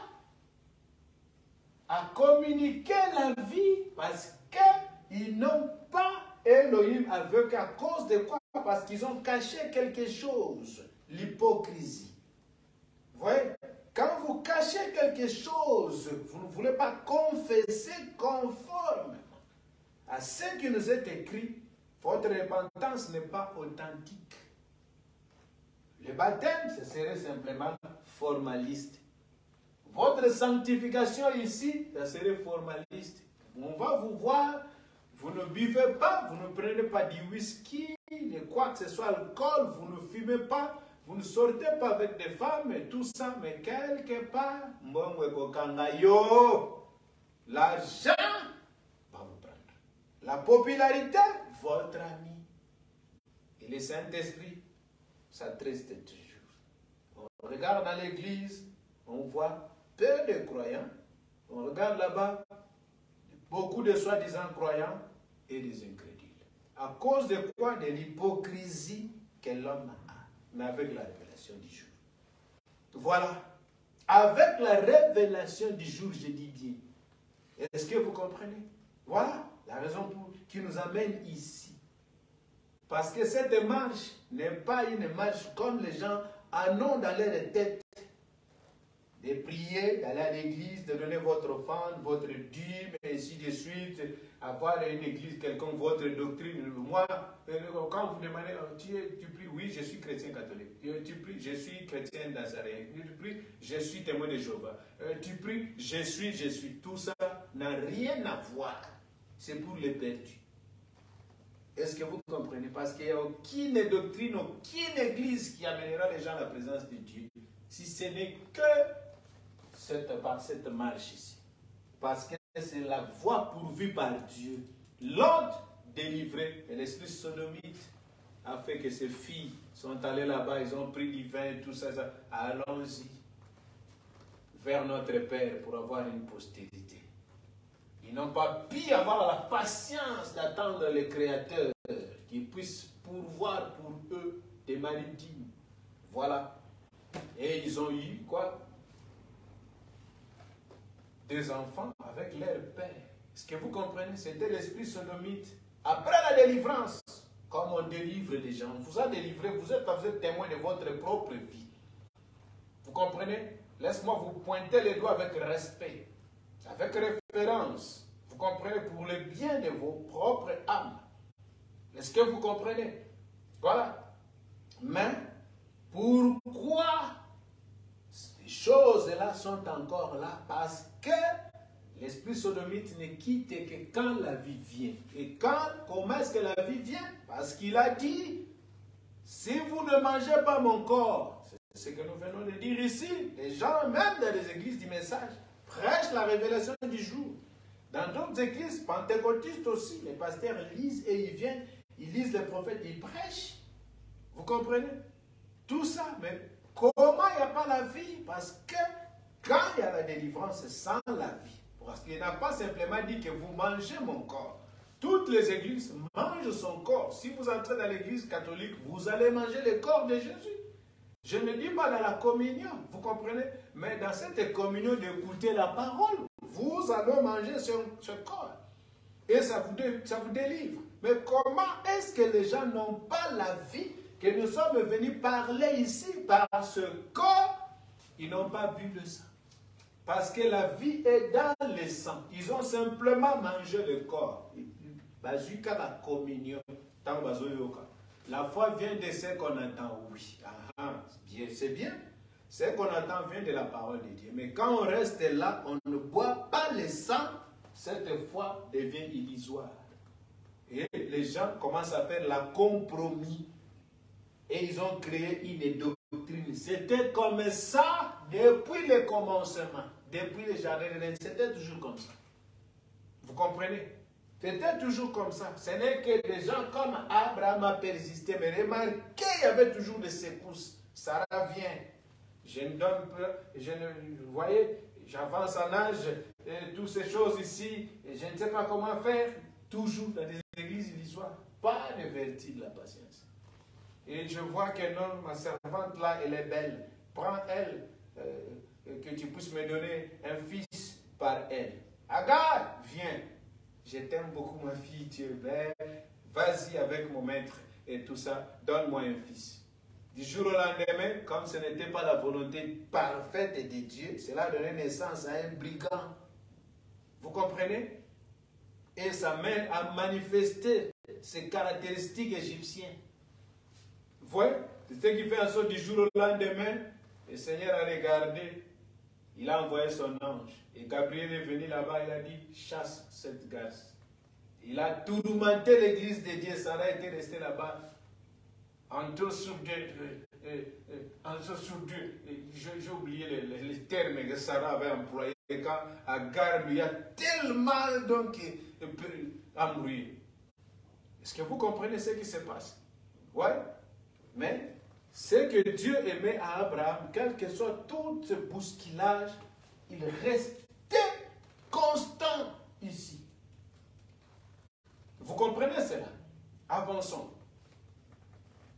à communiquer la vie parce qu'ils n'ont pas Elohim avec à cause de quoi? Parce qu'ils ont caché quelque chose, l'hypocrisie. Vous voyez? Quand vous cachez quelque chose, vous ne voulez pas confesser conforme à ce qui nous est écrit, votre repentance n'est pas authentique. Le baptême, ce serait simplement formaliste. Votre sanctification ici, ça serait formaliste. On va vous voir, vous ne buvez pas, vous ne prenez pas du whisky, ni quoi que ce soit, alcool, vous ne fumez pas, vous ne sortez pas avec des femmes tout ça, mais quelque part, l'argent va vous prendre. La popularité votre ami. Et le Saint-Esprit s'attriste toujours. On regarde dans l'église, on voit peu de croyants. On regarde là-bas, beaucoup de soi-disant croyants et des incrédules. À cause de quoi De l'hypocrisie que l'homme a. Mais avec la révélation du jour. Voilà. Avec la révélation du jour, je dis bien. Est-ce que vous comprenez? Voilà la raison pour, qui nous amène ici. Parce que cette marche n'est pas une marche comme les gens en ont dans leur tête. De prier, d'aller à l'église, de donner votre offrande, votre dîme, et ainsi de suite, avoir une église quelconque, votre doctrine. Moi, euh, quand vous demandez, oh, tu, pries, oui, je suis chrétien catholique. Euh, tu pries, je suis chrétien nazaréen. Tu pries, je suis témoin de Jéhovah. Euh, tu pries, je suis, je suis. Tout ça n'a rien à voir. C'est pour les perdus. Est-ce que vous comprenez? Parce qu'il n'y a aucune doctrine, aucune église qui amènera les gens à la présence de Dieu. Si ce n'est que cette, par cette marche ici. Parce que c'est la voie pourvue par Dieu. L'autre délivré, et l'esprit sodomite a fait que ces filles sont allées là-bas, ils ont pris du vin, tout ça. Allons-y vers notre Père pour avoir une postérité. Ils n'ont pas pu avoir la patience d'attendre le Créateur qui puisse pourvoir pour eux des maladies. Voilà. Et ils ont eu quoi? Des enfants avec leur père. Est-ce que vous comprenez C'était l'esprit sodomite. Après la délivrance, comme on délivre des gens, vous a délivré, vous êtes, vous êtes témoin de votre propre vie. Vous comprenez? Laisse-moi vous pointer les doigts avec respect, avec référence. Vous comprenez? Pour le bien de vos propres âmes. Est-ce que vous comprenez? Voilà. Mais pourquoi choses-là sont encore là Parce que l'esprit sodomite ne quitte que quand la vie vient. Et quand, comment est-ce que la vie vient? Parce qu'il a dit, si vous ne mangez pas mon corps, c'est ce que nous venons de dire ici, les gens, même dans les églises du message, prêchent la révélation du jour. Dans d'autres églises, pentecôtistes aussi, les pasteurs lisent et ils viennent, ils lisent les prophètes, ils prêchent. Vous comprenez? Tout ça, mais comment il n'y a pas la vie? Parce que quand il y a la délivrance, sans la vie. Parce qu'il n'a pas simplement dit que vous mangez mon corps. Toutes les églises mangent son corps. Si vous entrez dans l'église catholique, vous allez manger le corps de Jésus. Je ne dis pas dans la communion, vous comprenez? Mais dans cette communion d'écouter la parole, vous allez manger ce, corps. Et ça vous, ça vous délivre. Mais comment est-ce que les gens n'ont pas la vie que nous sommes venus parler ici Parce que ils n'ont pas bu le sang. Parce que la vie est dans le sang. Ils ont simplement mangé le corps. Bazuka la communion. La foi vient de ce qu'on entend, oui. Ah, c'est bien. Ce qu'on entend vient de la parole de Dieu. Mais quand on reste là, on ne boit pas le sang, cette foi devient illusoire. Et les gens commencent à faire la compromis. Et ils ont créé une doctrine. C'était comme ça depuis le commencement, depuis le jardin de C'était toujours comme ça. Vous comprenez? C'était toujours comme ça. Ce n'est que des gens comme Abraham a persisté. Mais remarquez, il y avait toujours des secousses. Ça revient. Je ne donne pas, je ne, vous voyez, j'avance en âge, et toutes ces choses ici, je ne sais pas comment faire. Toujours dans les églises l'histoire. Pas de vertu de la patience. Et je vois que non, ma servante là, elle est belle. Prends elle, euh, que tu puisses me donner un fils par elle. Agar, viens. Je t'aime beaucoup, ma fille, tu es belle. Vas-y avec mon maître et tout ça. Donne-moi un fils. Du jour au lendemain, comme ce n'était pas la volonté parfaite de Dieu, cela a donné naissance à un brigand. Vous comprenez? Et ça mène à manifester ces caractéristiques égyptiennes. Vous voyez C'est ce qui fait en sorte du jour au lendemain, le Seigneur a regardé, il a envoyé son ange. Et Gabriel est venu là-bas, il a dit, chasse cette garce. Il a tourmenté l'église de Dieu, Sarah était restée là-bas en sur sur Dieu, j'ai oublié les, termes que Sarah avait employés quand Agar lui a tellement donc mourir. Est-ce que vous comprenez ce qui se passe? Oui, mais ce que Dieu aimait à Abraham, quel que soit tout ce bousculage, il restait constant ici. Vous comprenez cela? Avançons.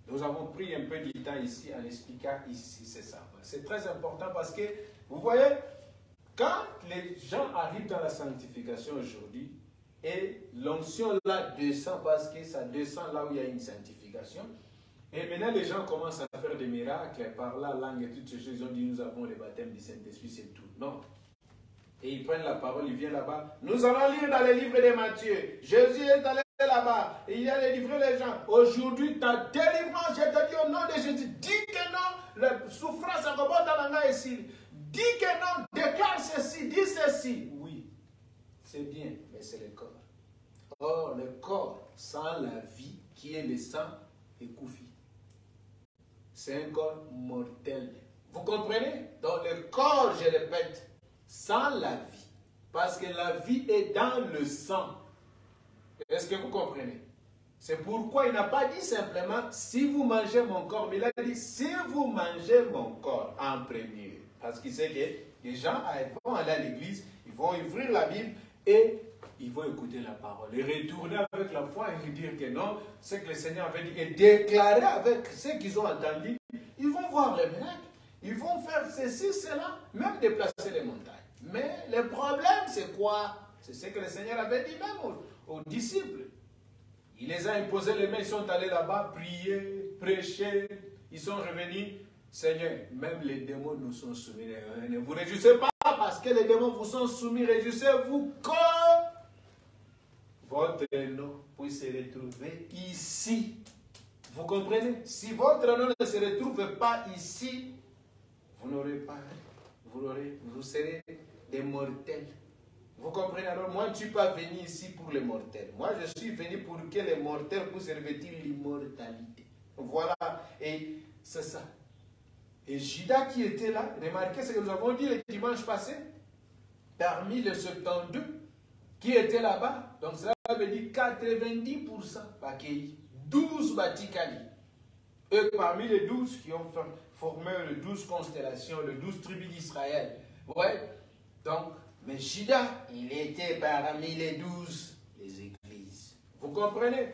Nous avons pris un peu du temps ici en expliquant ici, c'est ça. C'est très important parce que, vous voyez, quand les gens arrivent dans la sanctification aujourd'hui, et l'onction là descend parce que ça descend là où il y a une sanctification, et maintenant les gens commencent à faire des miracles, par la langue et toutes ces choses, ils ont dit nous avons le baptême du Saint-Esprit, c'est tout. Non. Et ils prennent la parole, ils viennent là-bas. Nous allons lire dans les livres de Matthieu. Jésus est allé là-bas. Il a délivré les gens. Aujourd'hui, ta délivrance, je te dis au nom de Jésus, dis que non, la souffrance en dans la ici. Dis que non, déclare ceci, dis ceci. Oui, c'est bien, mais c'est le corps. Or, le corps sans la vie, qui est le sang, est coufi. C'est un corps mortel. Vous comprenez? Donc, le corps, je répète, sans la vie. Parce que la vie est dans le sang. Est-ce que vous comprenez? C'est pourquoi il n'a pas dit simplement si vous mangez mon corps, mais il a dit si vous mangez mon corps en premier. Parce qu'il sait que les gens vont aller à l'église, ils vont ouvrir la Bible et ils vont écouter la parole et retourner avec la foi et dire que non, ce que le Seigneur avait dit et déclarer avec ce qu'ils ont entendu, ils vont voir les miracles. Ils vont faire ceci, cela, même déplacer les montagnes. Mais le problème, c'est quoi? C'est ce que le Seigneur avait dit même aux, disciples. Il les a imposé les mains, ils sont allés là-bas prier, prêcher. Ils sont revenus. Seigneur, même les démons nous sont soumis. Ne vous réjouissez pas parce que les démons vous sont soumis. Réjouissez-vous comme votre nom puisse se retrouver ici. Vous comprenez? Si votre nom ne se retrouve pas ici, vous n'aurez pas, vous, vous serez des mortels. Vous comprenez? Alors, moi, je ne suis pas venu ici pour les mortels. Moi, je suis venu pour que les mortels puissent revêtir l'immortalité. Voilà. Et c'est ça. Et Judas qui était là, remarquez ce que nous avons dit le dimanche passé, parmi les 72 qui étaient là-bas, donc cela veut dire 90% accueillis, 12 Batikali. Eux, parmi les 12 qui ont formé les 12 constellations, les 12 tribus d'Israël. Ouais, donc, mais Judas, il était parmi les douze, les églises. Vous comprenez?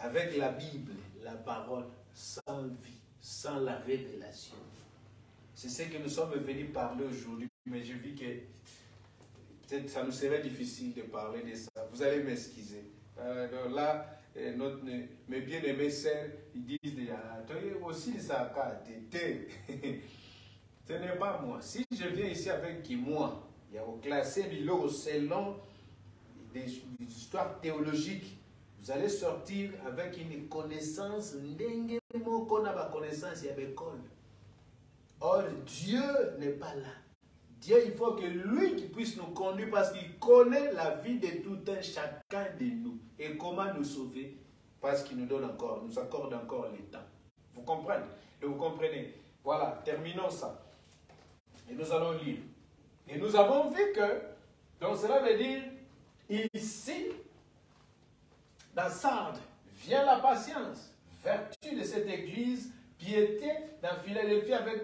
Avec la Bible, la parole, sans vie, sans la révélation. C'est ce que nous sommes venus parler aujourd'hui, mais je vis que ça nous serait difficile de parler de ça. Vous allez m'excuser. Euh, là, euh, notre, mes bien-aimés sœurs, ils disent, ah, toi aussi, ça a Ce n'est pas moi. Si je viens ici avec qui moi, il y a au classé selon des, histoires théologiques, vous allez sortir avec une connaissance, qu'on a connaissance, il y a. Or, Dieu n'est pas là. Dieu, il faut que lui qui puisse nous conduire parce qu'il connaît la vie de tout un chacun de nous et comment nous sauver? Parce qu'il nous donne encore, nous accorde encore le temps. Vous comprenez? Et vous comprenez? Voilà, terminons ça. Et nous allons lire. Et nous avons vu que, donc cela veut dire, ici, dans Sardes, vient la patience, vertu de cette église, piété dans Philadelphie avec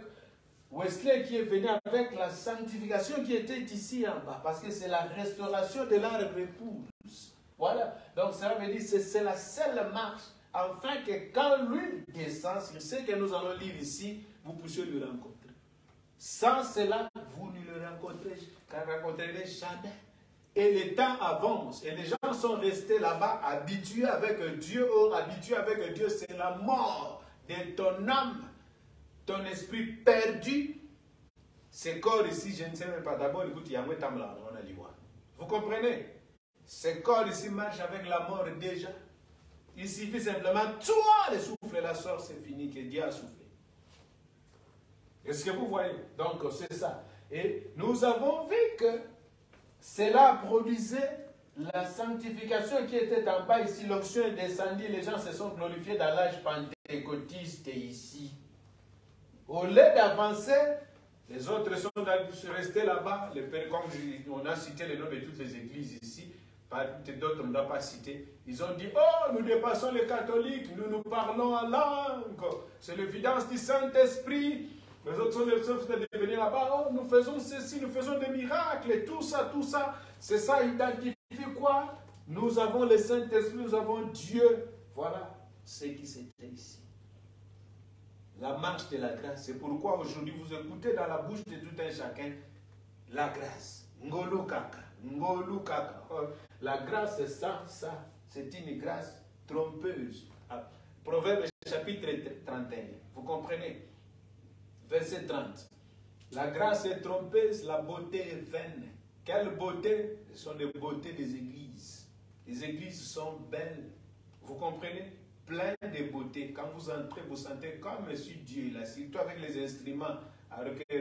Wesley qui est venu avec la sanctification qui était ici en bas, parce que c'est la restauration de leur épouse. Voilà, donc cela veut dire que c'est la seule marche, afin que quand lui descend sur ce que nous allons lire ici, vous puissiez le rencontrer. Sans cela, vous ne le rencontrez, rencontrerez jamais. Et le temps avance et les gens sont restés là-bas habitués avec Dieu. Or, habitués avec Dieu, c'est la mort de ton âme, ton esprit perdu. Ce corps ici, je ne sais même pas. D'abord, écoute, il y a un là, on a Vous comprenez? Ce corps ici marche avec la mort déjà. Il suffit simplement, toi, de souffler la sorte, c'est fini, que Dieu a soufflé. Est-ce que vous voyez? Donc, c'est ça. Et nous avons vu que cela produisait la sanctification qui était en bas ici. L'onction est descendue, les gens se sont glorifiés dans l'âge pentecôtiste ici. Au lieu d'avancer, les autres sont restés là-bas. Comme on a cité le nom de toutes les églises ici, d'autres on n'a pas cité. Ils ont dit, oh, nous dépassons les catholiques, nous nous parlons en langue. C'est l'évidence du Saint-Esprit. Les autres sont de venir là-bas, oh, nous faisons ceci, nous faisons des miracles, et tout ça, tout ça. C'est ça, identifie quoi? Nous avons le Saint-Esprit, nous avons Dieu. Voilà ce qui s'était ici. La marche de la grâce. C'est pourquoi aujourd'hui vous écoutez dans la bouche de tout un chacun la grâce. Ngolu kaka. Ngolu kaka. Oh, la grâce, c'est ça, ça. C'est une grâce trompeuse. Ah, Proverbe chapitre 31. Vous comprenez? Verset 30. La grâce est trompeuse, la beauté est vaine. Quelle beauté? Ce sont des beautés des églises. Les églises sont belles. Vous comprenez? Plein de beauté. Quand vous entrez, vous sentez comme Monsieur Dieu là, surtout avec les instruments. Alors que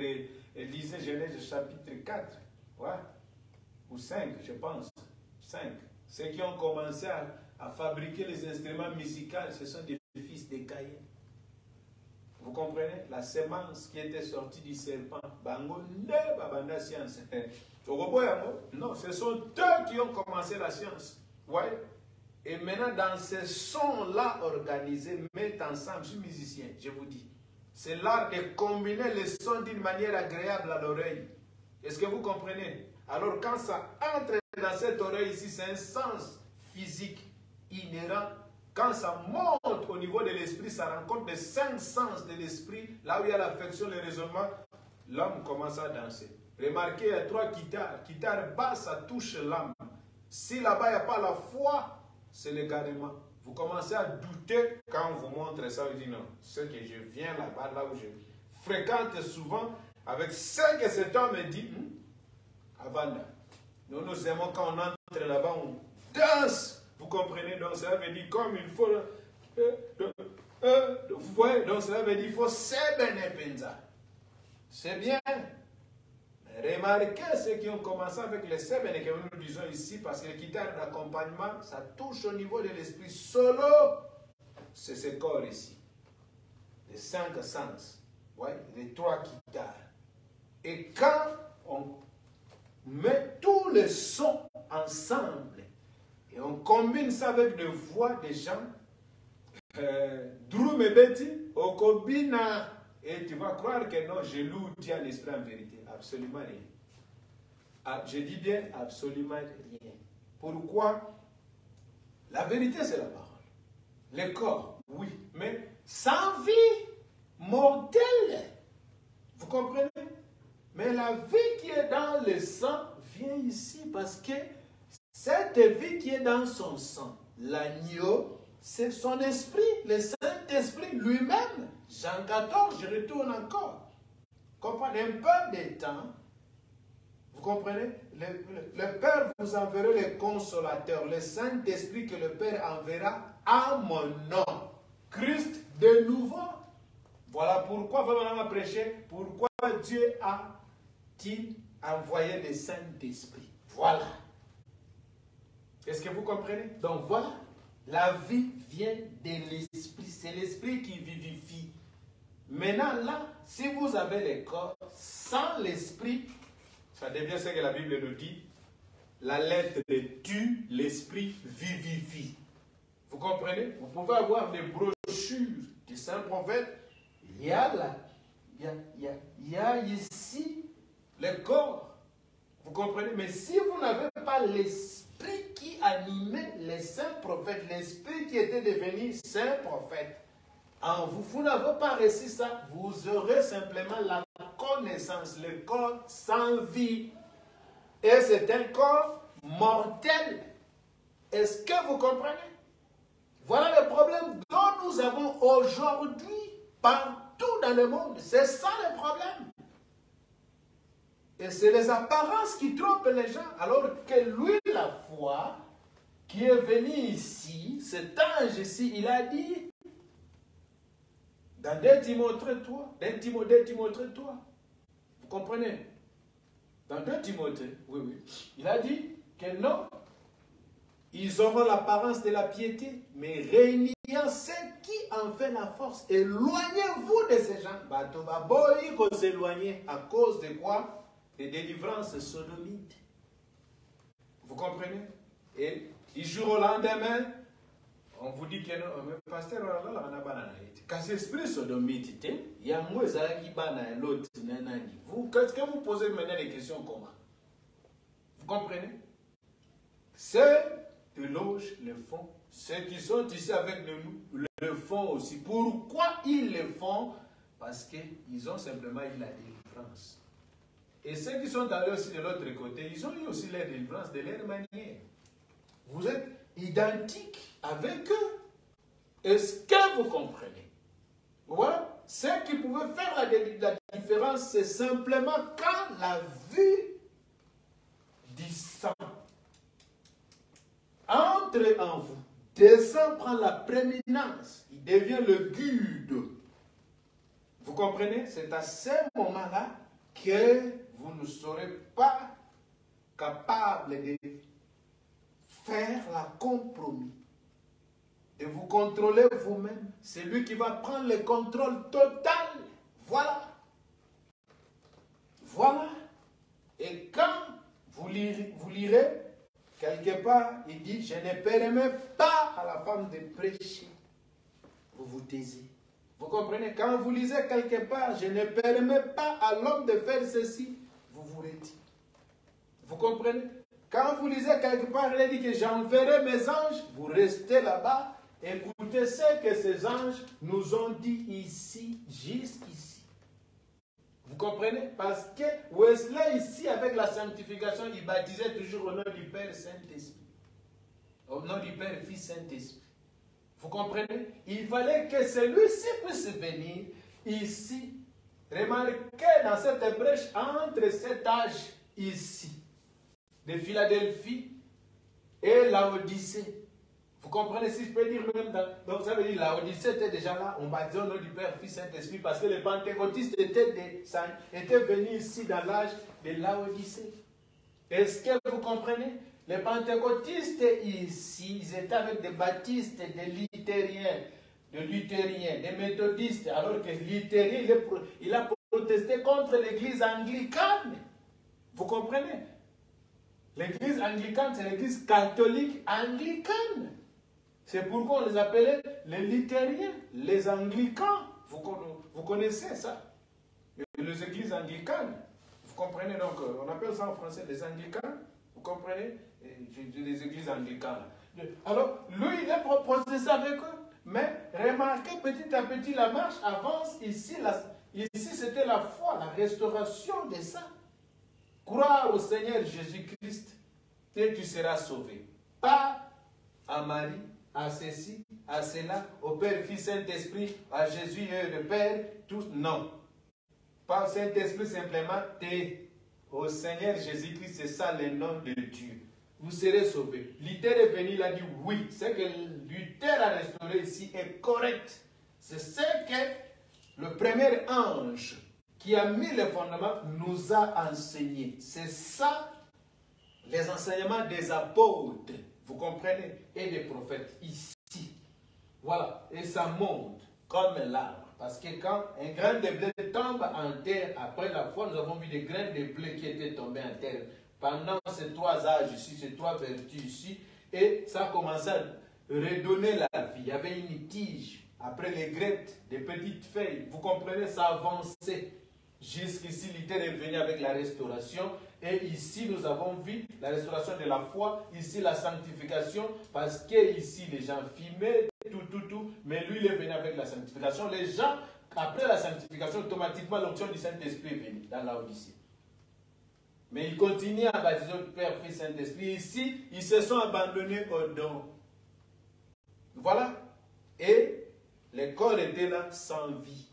lisez Genèse chapitre 4, ouais, ou 5, je pense. 5. Ceux qui ont commencé à, fabriquer les instruments musicaux, ce sont des fils de Caïn. Vous comprenez? La sémence qui était sortie du serpent. Bango ne babanda science. Non, ce sont eux qui ont commencé la science. Ouais. Et maintenant, dans ces sons-là organisés, mettent ensemble, je suis musicien, je vous dis. C'est l'art de combiner les sons d'une manière agréable à l'oreille. Est-ce que vous comprenez? Alors quand ça entre dans cette oreille ici, c'est un sens physique inhérent. Quand ça monte au niveau de l'esprit, ça rencontre les cinq sens de l'esprit, là où il y a l'affection, le raisonnement, l'homme commence à danser. Remarquez, il y a trois guitares. Guitare basse, ça touche l'âme. Si là-bas, il n'y a pas la foi, c'est l'égarement. Vous commencez à douter quand on vous montre ça. Vous dites non, ce que je viens là-bas, là où je fréquente souvent, avec ce que cet homme dit, hmm, avant Nous nous aimons quand on entre là-bas, on danse. Vous comprenez? Donc ça veut dire comme il faut. Euh, euh, vous voyez Donc ça veut dire il faut penza. C'est bien. Remarquez ceux qui ont commencé avec les semaines que nous disons ici, parce que les guitares d'accompagnement, ça touche au niveau de l'esprit solo. C'est ce corps ici. Les cinq sens. Ouais, les trois guitares. Et quand on met tous les sons ensemble et on combine ça avec des voix des gens, euh, Drum et Betty, Okobina, et tu vas croire que non, je loue Dieu en esprit en vérité. Absolument rien. Ah, je dis bien absolument rien. Pourquoi? La vérité, c'est la parole. Le corps, oui, mais sans vie mortelle. Vous comprenez? Mais la vie qui est dans le sang vient ici parce que cette vie qui est dans son sang, l'agneau, c'est son esprit, le Saint-Esprit lui-même. Jean 14, je retourne encore. Comprenez un peu de temps. Vous comprenez le, Père vous enverra le consolateur, le Saint-Esprit que le Père enverra à mon nom. Christ de nouveau. Voilà pourquoi, vraiment prêcher, pourquoi Dieu a-t-il envoyé le Saint-Esprit. Voilà. Est-ce que vous comprenez? Donc voilà, la vie vient de l'Esprit. C'est l'Esprit qui vivifie. Maintenant, là, si vous avez le corps sans l'esprit, ça devient ce que la Bible nous dit. La lettre de tu, l'esprit vivifie. Vous comprenez? Vous pouvez avoir des brochures du saint prophète. Il y a là, il y a, il y a, il y a ici le corps. Vous comprenez? Mais si vous n'avez pas l'esprit qui animait les saints prophètes, l'esprit qui était devenu saint prophète, vous, vous n'avez pas réussi ça, vous aurez simplement la connaissance, le corps sans vie. Et c'est un corps mortel. Est-ce que vous comprenez? Voilà le problème dont nous avons aujourd'hui partout dans le monde. C'est ça le problème. Et c'est les apparences qui trompent les gens. Alors que lui, la foi, qui est venu ici, cet ange ici, il a dit, dans 2 Timothée 3, 2 Timothée, Timothée 3, vous comprenez? Dans 2 Timothée, oui, oui, il a dit que non, ils auront l'apparence de la piété, mais réuniant ceux qui en fait la force. Éloignez-vous de ces gens. Il faut s'éloigner à cause de quoi? Des délivrances sodomites. Vous comprenez? Et du jour au lendemain, on vous dit que non, mais pasteur, on a banana. Quand esprit sodomite, il y a moins qui banana l'autre. Vous, qu'est-ce que vous posez maintenant des questions comment? Vous comprenez? Ceux de loge le font ceux qui sont ici avec nous le font aussi. Pourquoi ils le font? Parce qu'ils ont simplement eu la délivrance. Et ceux qui sont allés aussi de l'autre côté, ils ont eu aussi la délivrance de leur manière. Vous êtes identiques avec eux. Est-ce que vous comprenez? Voilà. Ce qui pouvait faire la, différence, c'est simplement quand la vue du sang entre en vous, descend, prend la prééminence, il devient le guide. Vous comprenez? C'est à ce moment-là que vous ne serez pas capable de faire la compromis, de vous contrôler vous-même. C'est lui qui va prendre le contrôle total. Voilà. Voilà. Et quand vous lirez, vous lirez quelque part, il dit, je ne permets pas à la femme de prêcher. Vous vous taisez. Vous comprenez? Quand vous lisez quelque part, je ne permets pas à l'homme de faire ceci, vous vous retirez. Vous comprenez? Quand vous lisez quelque part, il dit que j'enverrai mes anges, vous restez là-bas, écoutez ce que ces anges nous ont dit ici, jusqu'ici. Vous comprenez? Parce que Wesley, ici, avec la sanctification, il baptisait toujours au nom du Père Saint-Esprit. Au nom du Père, Fils Saint-Esprit. Vous comprenez? Il fallait que celui-ci puisse venir ici. Remarquez dans cette brèche entre cet âge ici, de Philadelphie et la Odyssée. Vous comprenez si je peux dire même Donc ça veut dire la Odyssée était déjà là, on baptisait au nom du Père, Fils, Saint-Esprit, parce que les pentecôtistes étaient, des, étaient venus ici dans l'âge de la Odyssée. Est-ce que vous comprenez? Les pentecôtistes ici, ils étaient avec des baptistes, des luthériens, des luthériens, des méthodistes, alors que luthérien, il a protesté contre l'église anglicane. Vous comprenez? L'église anglicane, c'est l'église catholique anglicane. C'est pourquoi on les appelait les luthériens, les anglicans. Vous, connaissez ça? Les églises anglicanes. Vous comprenez donc, on appelle ça en français les anglicans. Vous comprenez? Des églises anglicanes. Alors, lui, il est processé avec eux. Mais remarquez petit à petit, la marche avance. Ici, ici c'était la foi, la restauration des saints. Crois au Seigneur Jésus-Christ et tu seras sauvé. Pas à Marie, à ceci, à cela, au Père, Fils, Saint-Esprit, à Jésus et le Père, tous. Non. Pas au Saint-Esprit, simplement, t'es au Seigneur Jésus-Christ, c'est ça le nom de Dieu vous serez sauvés. Luther est venu, il a dit oui. Ce que Luther a restauré ici est correct. C'est ce que le premier ange qui a mis le fondement nous a enseigné. C'est ça les enseignements des apôtres, vous comprenez, et des prophètes ici. Voilà, et ça monte comme l'arbre. Parce que quand un grain de blé tombe en terre, après la foi, nous avons vu des grains de blé qui étaient tombés en terre pendant ces trois âges ici, ces trois vertus ici, et ça a commencé à redonner la vie. Il y avait une tige, après les grettes, des petites feuilles. Vous comprenez, ça avançait. Jusqu'ici, l'idée est venu avec la restauration. Et ici, nous avons vu la restauration de la foi. Ici, la sanctification. Parce que ici, les gens fumaient, tout, tout, tout. Mais lui, il est venu avec la sanctification. Les gens, après la sanctification, automatiquement, l'option du Saint-Esprit est venue dans la Odyssée. Mais ils continuent à baptiser le Père, Fils, Saint-Esprit. Ici, ils se sont abandonnés au don. Voilà. Et le corps était là sans vie.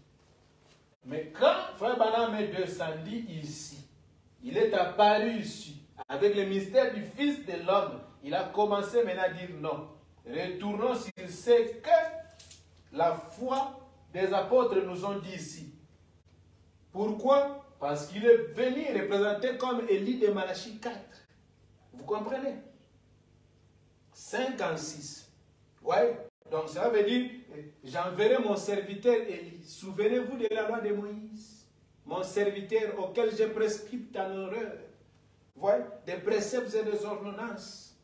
Mais quand Frère Banam est descendu ici, il est apparu ici, avec le mystère du Fils de l'homme, il a commencé maintenant à dire non. Retournons sur ce que la foi des apôtres nous ont dit ici. Pourquoi? Parce qu'il est venu représenter comme Élie de Malachie 4. Vous comprenez? 56. Oui. Donc ça veut dire, j'enverrai mon serviteur Élie. Souvenez-vous de la loi de Moïse. Mon serviteur auquel j'ai prescrit ta horreur. Voyez, des préceptes et des ordonnances.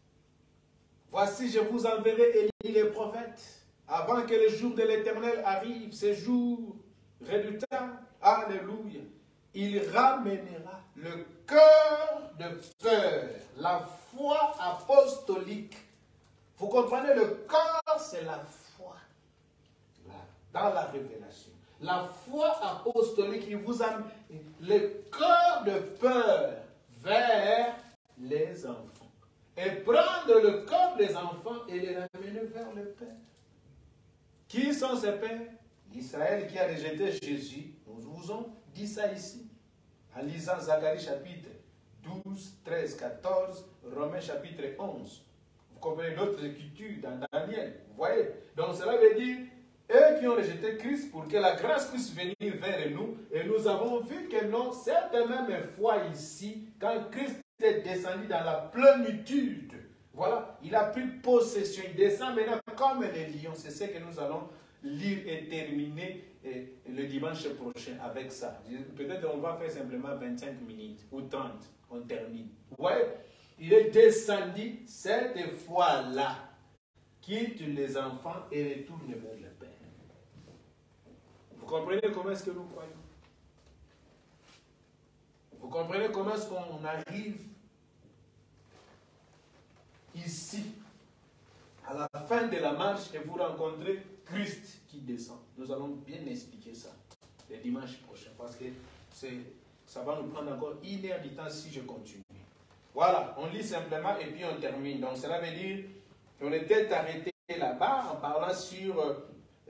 Voici, je vous enverrai Élie les prophètes, avant que le jour de l'éternel arrive, ce jour redoutable. Alléluia il ramènera le cœur de cœur, la foi apostolique Vous comprenez, le corps, c'est la foi. dans la révélation. La foi apostolique, il vous a le corps de peur vers les enfants. Et prendre le corps des enfants et les ramener vers le Père. Qui sont ces pères? Israël qui a rejeté Jésus. Nous vous avons dit ça ici. En lisant Zacharie chapitre 12, 13, 14, Romains chapitre 11. Vous comprenez d'autres écritures dans Daniel. Vous voyez Donc cela veut dire, eux qui ont rejeté Christ pour que la grâce puisse venir vers nous. Et nous avons vu que non, cette même foi ici, quand Christ est descendu dans la plénitude, voilà, il a pris possession, il descend maintenant comme les lions. C'est ce que nous allons lire et terminer le dimanche prochain avec ça. Peut-être on va faire simplement 25 minutes ou 30, on termine. Ouais, il est descendu cette fois-là. Quitte les enfants et retourne vers le Père. Vous comprenez comment est-ce que nous croyons? Vous comprenez comment est-ce qu'on arrive ici, à la fin de la marche, et vous rencontrez Christ qui descend? Nous allons bien expliquer ça le dimanche prochain parce que ça va nous prendre encore une heure du temps si je continue. Voilà, on lit simplement et puis on termine. Donc cela veut dire qu'on était arrêté là-bas en parlant sur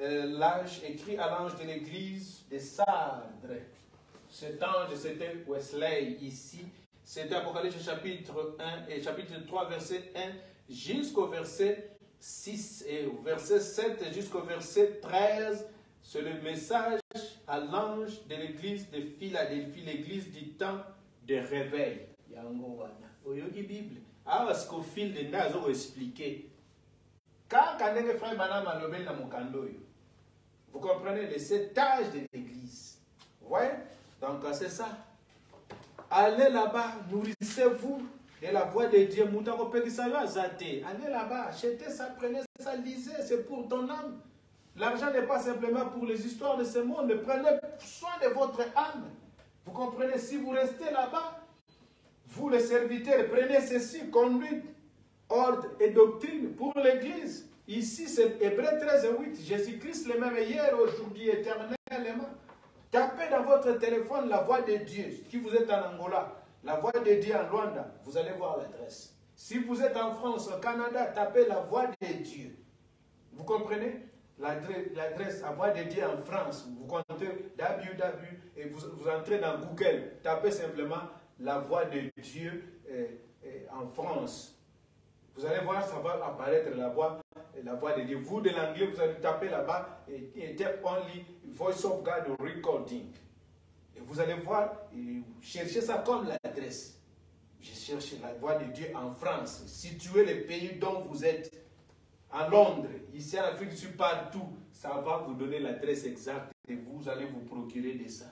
euh, l'âge écrit à l'ange de l'église de Sardre. Cet ange, c'était Wesley ici. C'était Apocalypse chapitre 1 et chapitre 3, verset 1 jusqu'au verset 6 et au verset 7 jusqu'au verset 13, c'est le message à l'ange de l'église de Philadelphie, l'église du temps de réveil. Yango. Oyoki Bible. Ah, parce qu'au fil de nazo expliqué. Quand kanenge frère banama lobel na mokando Vous comprenez le cet âge de l'église. Ouais? Donc c'est ça. Allez là-bas, nourrissez-vous et la voix de Dieu, allez là-bas, achetez ça, prenez ça, lisez, c'est pour ton âme. L'argent n'est pas simplement pour les histoires de ce monde, prenez soin de votre âme. Vous comprenez, si vous restez là-bas, vous les serviteurs, prenez ceci, conduite, ordre et doctrine pour l'Église. Ici, c'est Hébreu 13 et 8. Jésus-Christ le même hier, aujourd'hui, éternellement. Tapez dans votre téléphone la voix de Dieu. Si vous êtes en Angola, la voix de Dieu en Rwanda, vous allez voir l'adresse. Si vous êtes en France, au Canada, tapez la voix de Dieu. Vous comprenez? L'adresse, la voix de Dieu en France. Vous comptez www et vous, vous entrez dans Google. Tapez simplement la voix de Dieu en France. Vous allez voir, ça va apparaître la voix, la voix de Dieu. Vous, de l'anglais, vous allez taper là-bas et, et only voice of God recording. Et vous allez voir, cherchez ça comme l'adresse. Je cherche la voix de Dieu en France. Situez le pays dont vous êtes. En Londres, ici en Afrique du Sud, partout. Ça va vous donner l'adresse exacte et vous allez vous procurer de ça.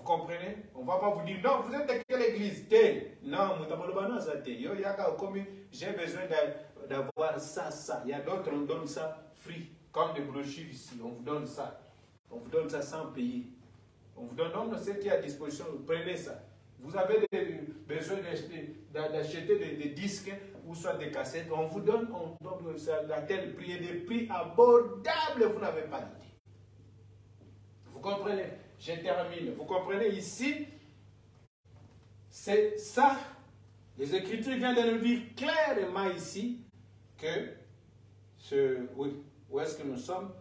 Vous comprenez? On ne va pas vous dire, non, vous êtes de quelle église? Non, j'ai besoin d'avoir ça, ça. Il y a d'autres, on donne ça free, comme des brochures ici. On vous donne ça. On vous donne ça sans payer. On vous donne ce qui est à disposition, prenez ça. Vous avez besoin d'acheter des, disques ou soit des cassettes, on vous donne, on donne ça à tel prix, des prix abordables, vous n'avez pas d'idée. Vous comprenez? Je termine. Vous comprenez ici? C'est ça. Les Écritures viennent de nous dire clairement ici que ce, où est-ce que nous sommes?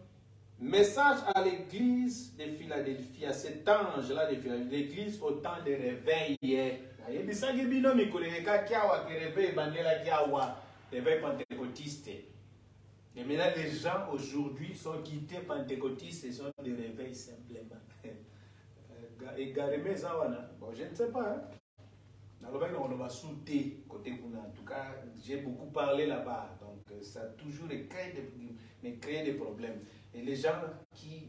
Message à l'église de Philadelphie, à cet ange-là de Philadelphie, l'église au temps de réveil. pentecôtiste et maintenant les gens aujourd'hui sont quittés pentecôtistes et sont des réveils simplement egareme eza wana bon je ne sais pas hein? nalobaki na koloba côté kuna en tout cas j'ai beaucoup parlé là-bas donc ça a toujours créé des, créé des problèmes et les gens qui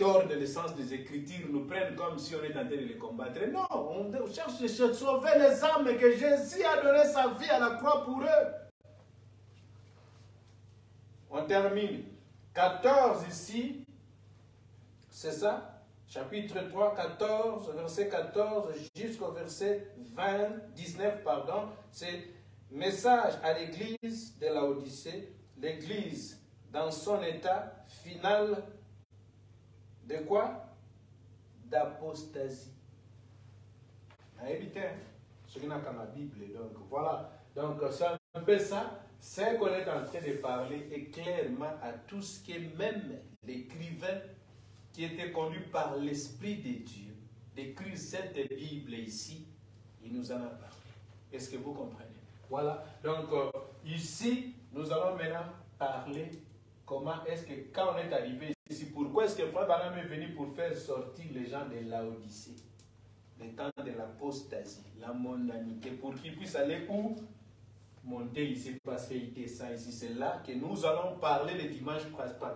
tordent le sens des Écritures nous prennent comme si on en train de les combattre. Non, on cherche de sauver les âmes que Jésus a donné sa vie à la croix pour eux. On termine. 14 ici, c'est ça? Chapitre 3, 14, verset 14 jusqu'au verset 20, 19, pardon. C'est Message à l'église de la Odyssée, l'église dans son état final de quoi? D'apostasie. Ce qui n'a qu'à la Bible. Donc voilà. Donc c'est un peu ça. C'est qu'on est en train de parler et clairement à tout ce qui est même l'écrivain qui était conduit par l'Esprit de Dieu d'écrire cette Bible ici, il nous en a parlé. Est-ce que vous comprenez? Voilà. Donc euh, ici, nous allons maintenant parler comment est-ce que quand on est arrivé ici, pourquoi est-ce que Frère Balam est venu pour faire sortir les gens de l'Odyssée, les temps de l'apostasie, la mondanité, pour qu'ils puissent aller où? Monter ici parce qu'il descend ici. C'est là que nous allons parler le dimanche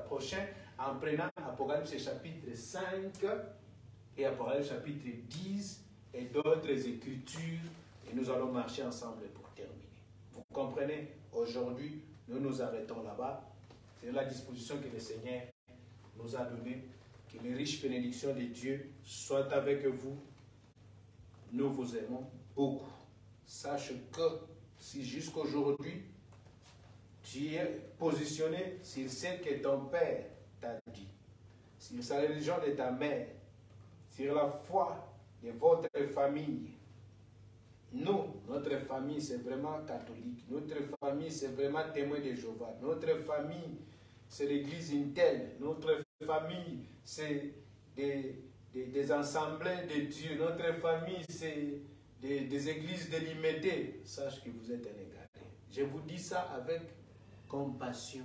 prochain en prenant Apocalypse chapitre 5 et Apocalypse chapitre 10 et d'autres écritures et nous allons marcher ensemble pour terminer. Vous comprenez Aujourd'hui, nous nous arrêtons là-bas. C'est la disposition que le Seigneur nous a donnée. Que les riches bénédictions de Dieu soient avec vous. Nous vous aimons beaucoup. Sache que si jusqu'aujourd'hui, tu es positionné sur ce que ton Père t'a dit, sur sa religion de ta mère, sur la foi de votre famille, nous, notre famille, c'est vraiment catholique. Notre famille, c'est vraiment témoin de Jéhovah. Notre famille, c'est l'église Intel. Notre famille, c'est des, des, assemblées de Dieu. Notre famille, c'est des, églises délimitées. Sache que vous êtes un égaré. Je vous dis ça avec compassion.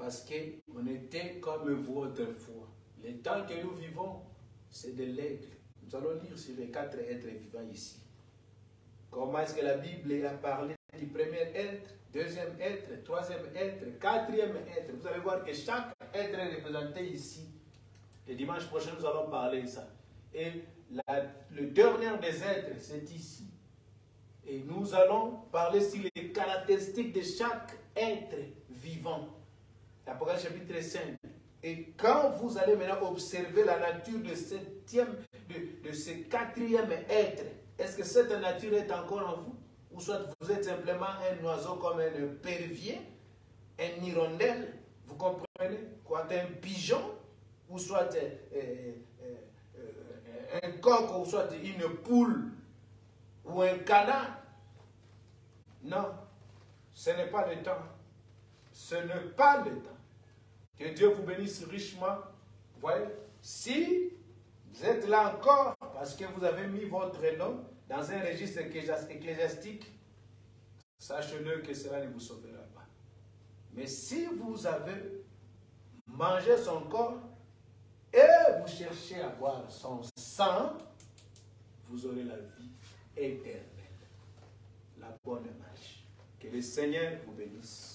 Parce qu'on était comme vous autrefois. Le temps que nous vivons, c'est de l'aigle. Nous allons lire sur les quatre êtres vivants ici. Comment est-ce que la Bible a parlé du premier être, deuxième être, troisième être, quatrième être? Vous allez voir que chaque être est représenté ici. Le dimanche prochain, nous allons parler de ça. Et le dernier des êtres, c'est ici. Et nous allons parler sur les caractéristiques de chaque être vivant. L'Apocalypse chapitre 5. Et quand vous allez maintenant observer la nature de, septième, de, de ce quatrième être, est-ce que cette nature est encore en vous? Ou soit vous êtes simplement un oiseau comme un pervier, un hirondelle, vous comprenez? Quoi, un pigeon, ou soit euh, euh, euh, un coq, ou soit une poule, ou un canard? Non, ce n'est pas le temps. Ce n'est pas le temps. Que Dieu vous bénisse richement. Vous voyez, si vous êtes là encore parce que vous avez mis votre nom dans un registre ecclésiastique, sachez-le que cela ne vous sauvera pas. Mais si vous avez mangé son corps et vous cherchez à boire son sang, vous aurez la vie éternelle. La bonne marche. Que le Seigneur vous bénisse.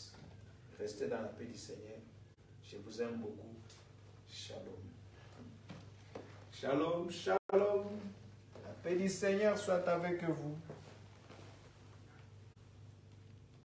Restez dans la paix du Seigneur. Je vous aime beaucoup. Shalom. Shalom, shalom. La paix du Seigneur soit avec vous.